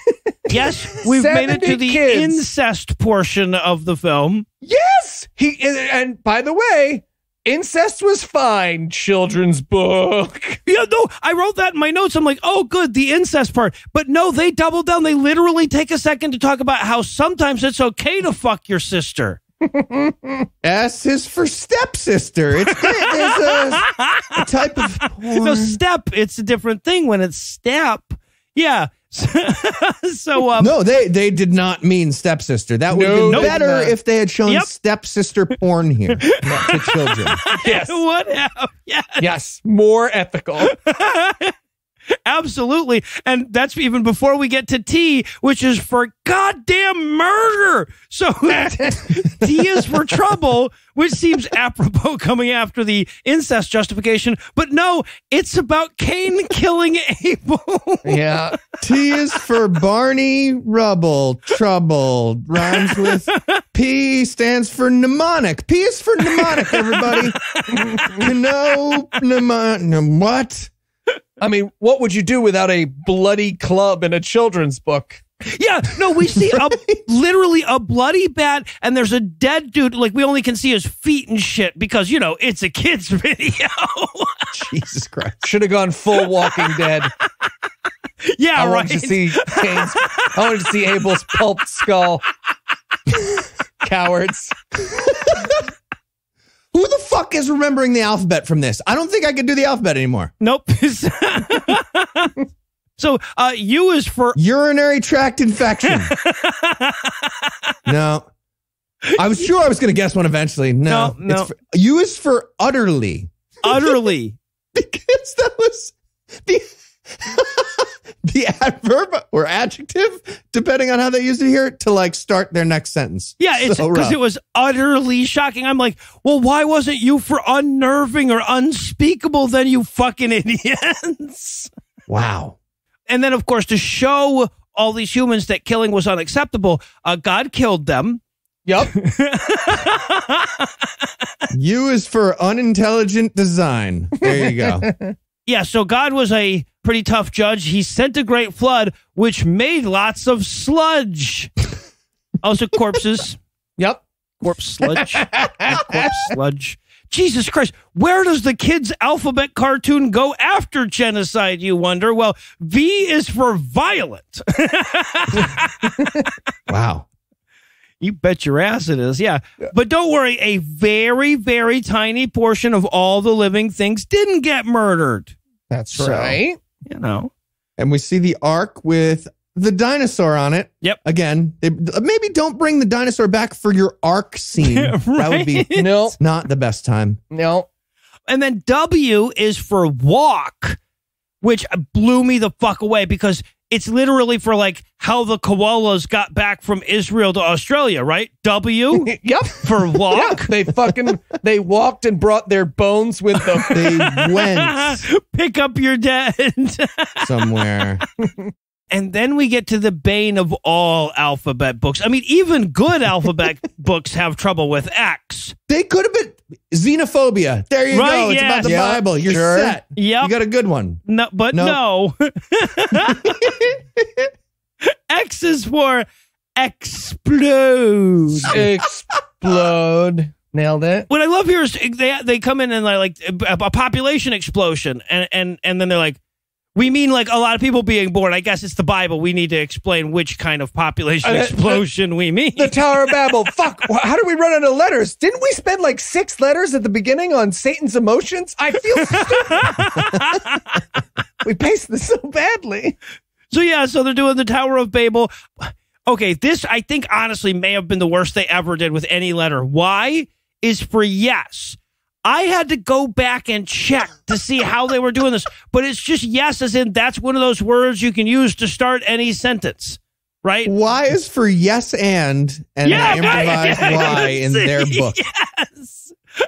yes, we've made it to the kids. incest portion of the film. Yes, he and by the way, incest was fine. Children's book. Yeah, no, I wrote that in my notes. I'm like, oh, good, the incest part. But no, they double down. They literally take a second to talk about how sometimes it's okay to fuck your sister. S is for stepsister. It's great. There's a, a type of porn. No, step, it's a different thing when it's step. Yeah. so, um, no, they they did not mean stepsister. That would have No, been they better not. if they had shown Yep. stepsister porn here not to children. Yes, what? Yeah. yes, more ethical. Absolutely. And that's even before we get to T, which is for goddamn murder. So T is for trouble, which seems apropos coming after the incest justification. But no, it's about Cain killing Abel. Yeah, T is for Barney Rubble. Trouble rhymes with P stands for mnemonic. P is for mnemonic. Everybody, no mnemonic. What? I mean, what would you do without a bloody club in a children's book? yeah, no, we see a, literally a bloody bat, and there's a dead dude. Like, we only can see his feet and shit because, you know, it's a kid's video. Jesus Christ! Should have gone full Walking Dead. yeah, I right. wanted to see Cain's. I wanted to see Abel's pulped skull. Cowards. Who the fuck is remembering the alphabet from this? I don't think I could do the alphabet anymore. Nope. so uh U is for Urinary tract infection. no. I was sure I was going to guess one eventually. No, No, no. It's for, U is for utterly utterly. because that was the the adverb or adjective, depending on how they used it here, to like start their next sentence. Yeah, it's So because rough. it was utterly shocking. I'm like, well, why wasn't you for unnerving or unspeakable then, you fucking idiots? wow. And then, of course, to show all these humans that killing was unacceptable, uh, God killed them. Yep. U is for unintelligent design. There you go. Yeah, so God was a pretty tough judge. He sent a great flood, which made lots of sludge. Also, corpses. Yep. corpse sludge. corpse sludge. Jesus Christ, where does the kids' alphabet cartoon go after genocide, you wonder? Well, V is for violent. wow. you bet your ass it is. Yeah. But don't worry, a very, very tiny portion of all the living things didn't get murdered. That's So- right. You know. And we see the ark with the dinosaur on it. Yep. Again, they, maybe don't bring the dinosaur back for your ark scene. That would be No, not the best time. no. And then W is for walk, which blew me the fuck away because it's literally for like how the koalas got back from Israel to Australia, right? W Yep. for Yeah, walk. they fucking they walked and brought their bones with them. They went Pick up your dead. somewhere. And then we get to the bane of all alphabet books. I mean, even good alphabet books have trouble with X. They could have been xenophobia. There you Right, go. It's yes. about the Yeah, Bible. You're sure. set. Yep. You got a good one. No, but no. X is for explode. Explode. Nailed it. What I love here is they they come in and like a, a population explosion, and and and then they're like, we mean like a lot of people being born. I guess it's the Bible. We need to explain which kind of population Uh, uh, explosion we mean. The Tower of Babel. Fuck. How did we run out of letters? Didn't we spend like six letters at the beginning on Satan's emotions? I feel stupid. we paced this so badly. So yeah, so they're doing the Tower of Babel. Okay, this I think honestly may have been the worst they ever did with any letter. Why? Is for yes. I had to go back and check to see how they were doing this, but it's just yes, as in that's one of those words you can use to start any sentence, right? Y is for yes and and Yeah, they right. improvise Y in their book. Yes.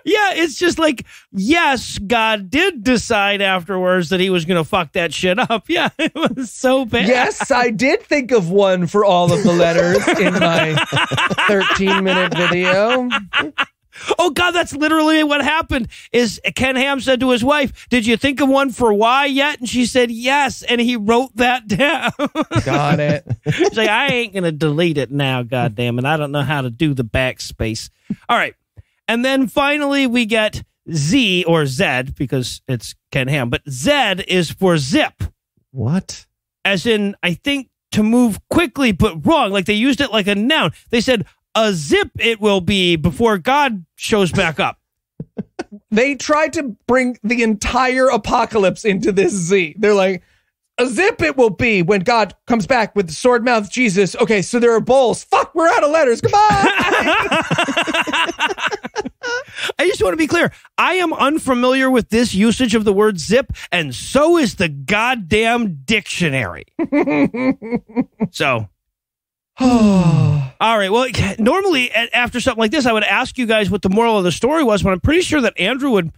Yeah, it's just like, yes, God did decide afterwards that he was going to fuck that shit up. Yeah, it was so bad. Yes, I did think of one for all of the letters in my 13 minute video. Oh God, that's literally what happened. Is Ken Ham said to his wife, "Did you think of one for Y yet?" And she said, "Yes." And he wrote that down. Got it. He's like, "I ain't gonna delete it now. God damn it! I don't know how to do the backspace." All right, and then finally we get Z or Z because it's Ken Ham, but Z is for zip, What? as in I think to move quickly, but wrong. Like they used it like a noun. They said a zip it will be before God shows back up. They tried to bring the entire apocalypse into this Z. They're like, a zip it will be when God comes back with the sword mouth Jesus. Okay, so there are bowls. Fuck, we're out of letters. Goodbye. I just want to be clear. I am unfamiliar with this usage of the word zip, and so is the goddamn dictionary. so, all right. Well, normally after something like this, I would ask you guys what the moral of the story was, but I'm pretty sure that Andrew would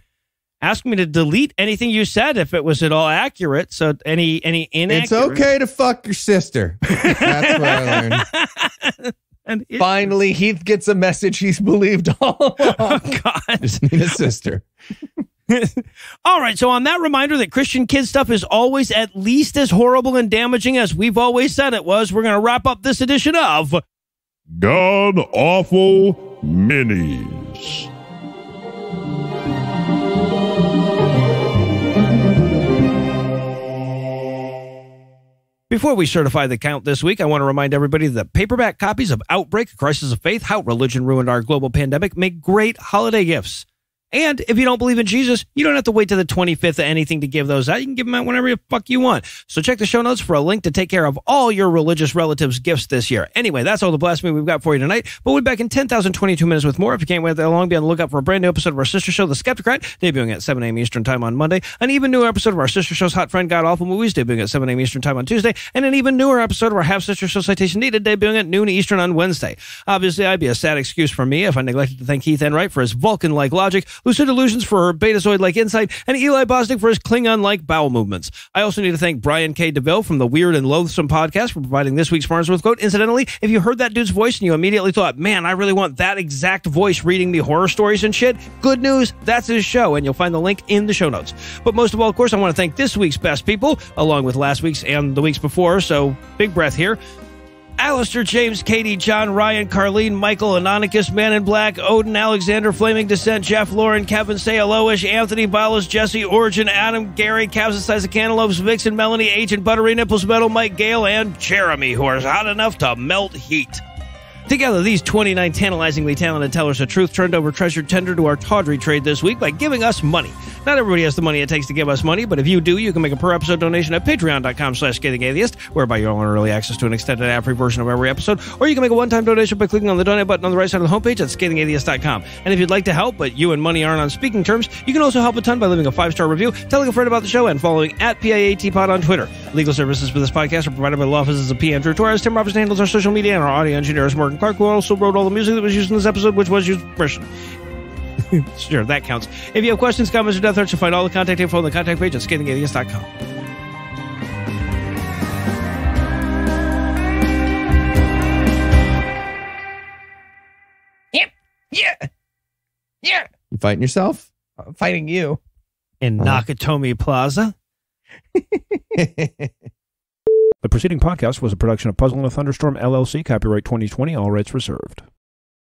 ask me to delete anything you said if it was at all accurate. So, any any inaccurate. It's okay to fuck your sister. That's what I learned. And it- Finally, Heath gets a message he's believed all oh, along. oh God. Just need a sister. All right. So, on that reminder that Christian kid stuff is always at least as horrible and damaging as we've always said it was, we're going to wrap up this edition of God awful minis. Before we certify the count this week, I want to remind everybody that paperback copies of Outbreak, Crisis of Faith, How Religion Ruined Our Global Pandemic make great holiday gifts. And if you don't believe in Jesus, you don't have to wait to the 25th of anything to give those out. You can give them out whenever the fuck you want. So check the show notes for a link to take care of all your religious relatives' gifts this year. Anyway, that's all the blasphemy we've got for you tonight. But we'll be back in 10,022 minutes with more. If you can't wait that long, be on the lookout for a brand new episode of our sister show, The Skeptocrat, debuting at 7 a.m. Eastern Time on Monday. An even newer episode of our sister show's Hot Friend God Awful Movies, debuting at 7 a.m. Eastern Time on Tuesday. And an even newer episode of our half sister show Citation Needed, debuting at noon Eastern on Wednesday. Obviously, I'd be a sad excuse for me if I neglected to thank Heath Enwright for his Vulcan like logic, Lucinda Lugeons for her Betazoid like insight, and Eli Bosnick for his Klingon like bowel movements. I also need to thank Brian K. DeVille from the Weird and Loathsome podcast for providing this week's Farnsworth quote. Incidentally, if you heard that dude's voice and you immediately thought, man, I really want that exact voice reading me horror stories and shit, good news, that's his show, and you'll find the link in the show notes. But most of all, of course, I want to thank this week's best people, along with last week's and the weeks before, so big breath here. Alistair, James, Katie, John, Ryan, Carlene, Michael, Anonicus, Man in Black, Odin, Alexander, Flaming Descent, Jeff, Lauren, Kevin, Say Aloish, Anthony, Ballas, Jesse, Origin, Adam, Gary, Cows the Size of Cantaloupes, Vixen, Melanie, Agent, Buttery Nipples, Metal, Mike, Gale, and Jeremy, who are hot enough to melt heat. Together, these 29 tantalizingly talented tellers of truth turned over treasured tender to our tawdry trade this week by giving us money. Not everybody has the money it takes to give us money, but if you do, you can make a per episode donation at patreon.com slash scathingatheist, whereby you'll earn early access to an extended ad-free version of every episode, or you can make a one-time donation by clicking on the donate button on the right side of the homepage at scathingatheist.com. And if you'd like to help, but you and money aren't on speaking terms, you can also help a ton by leaving a five-star review, telling a friend about the show, and following at PIATPod on Twitter. Legal services for this podcast are provided by the law offices of P. Andrew Torres. Tim Robertson handles our social media, and our audio engineer is Morgan Clark, who also wrote all the music that was used in this episode, which was used permission. sure, that counts. If you have questions, comments, or death threats, you'll find all the contact info on the contact page at scathingatheist.com. Yeah. Yeah. Yeah. You fighting yourself? I'm fighting you. In uh-huh. Nakatomi Plaza. The preceding podcast was a production of Puzzle in a Thunderstorm LLC, copyright 2020, all rights reserved.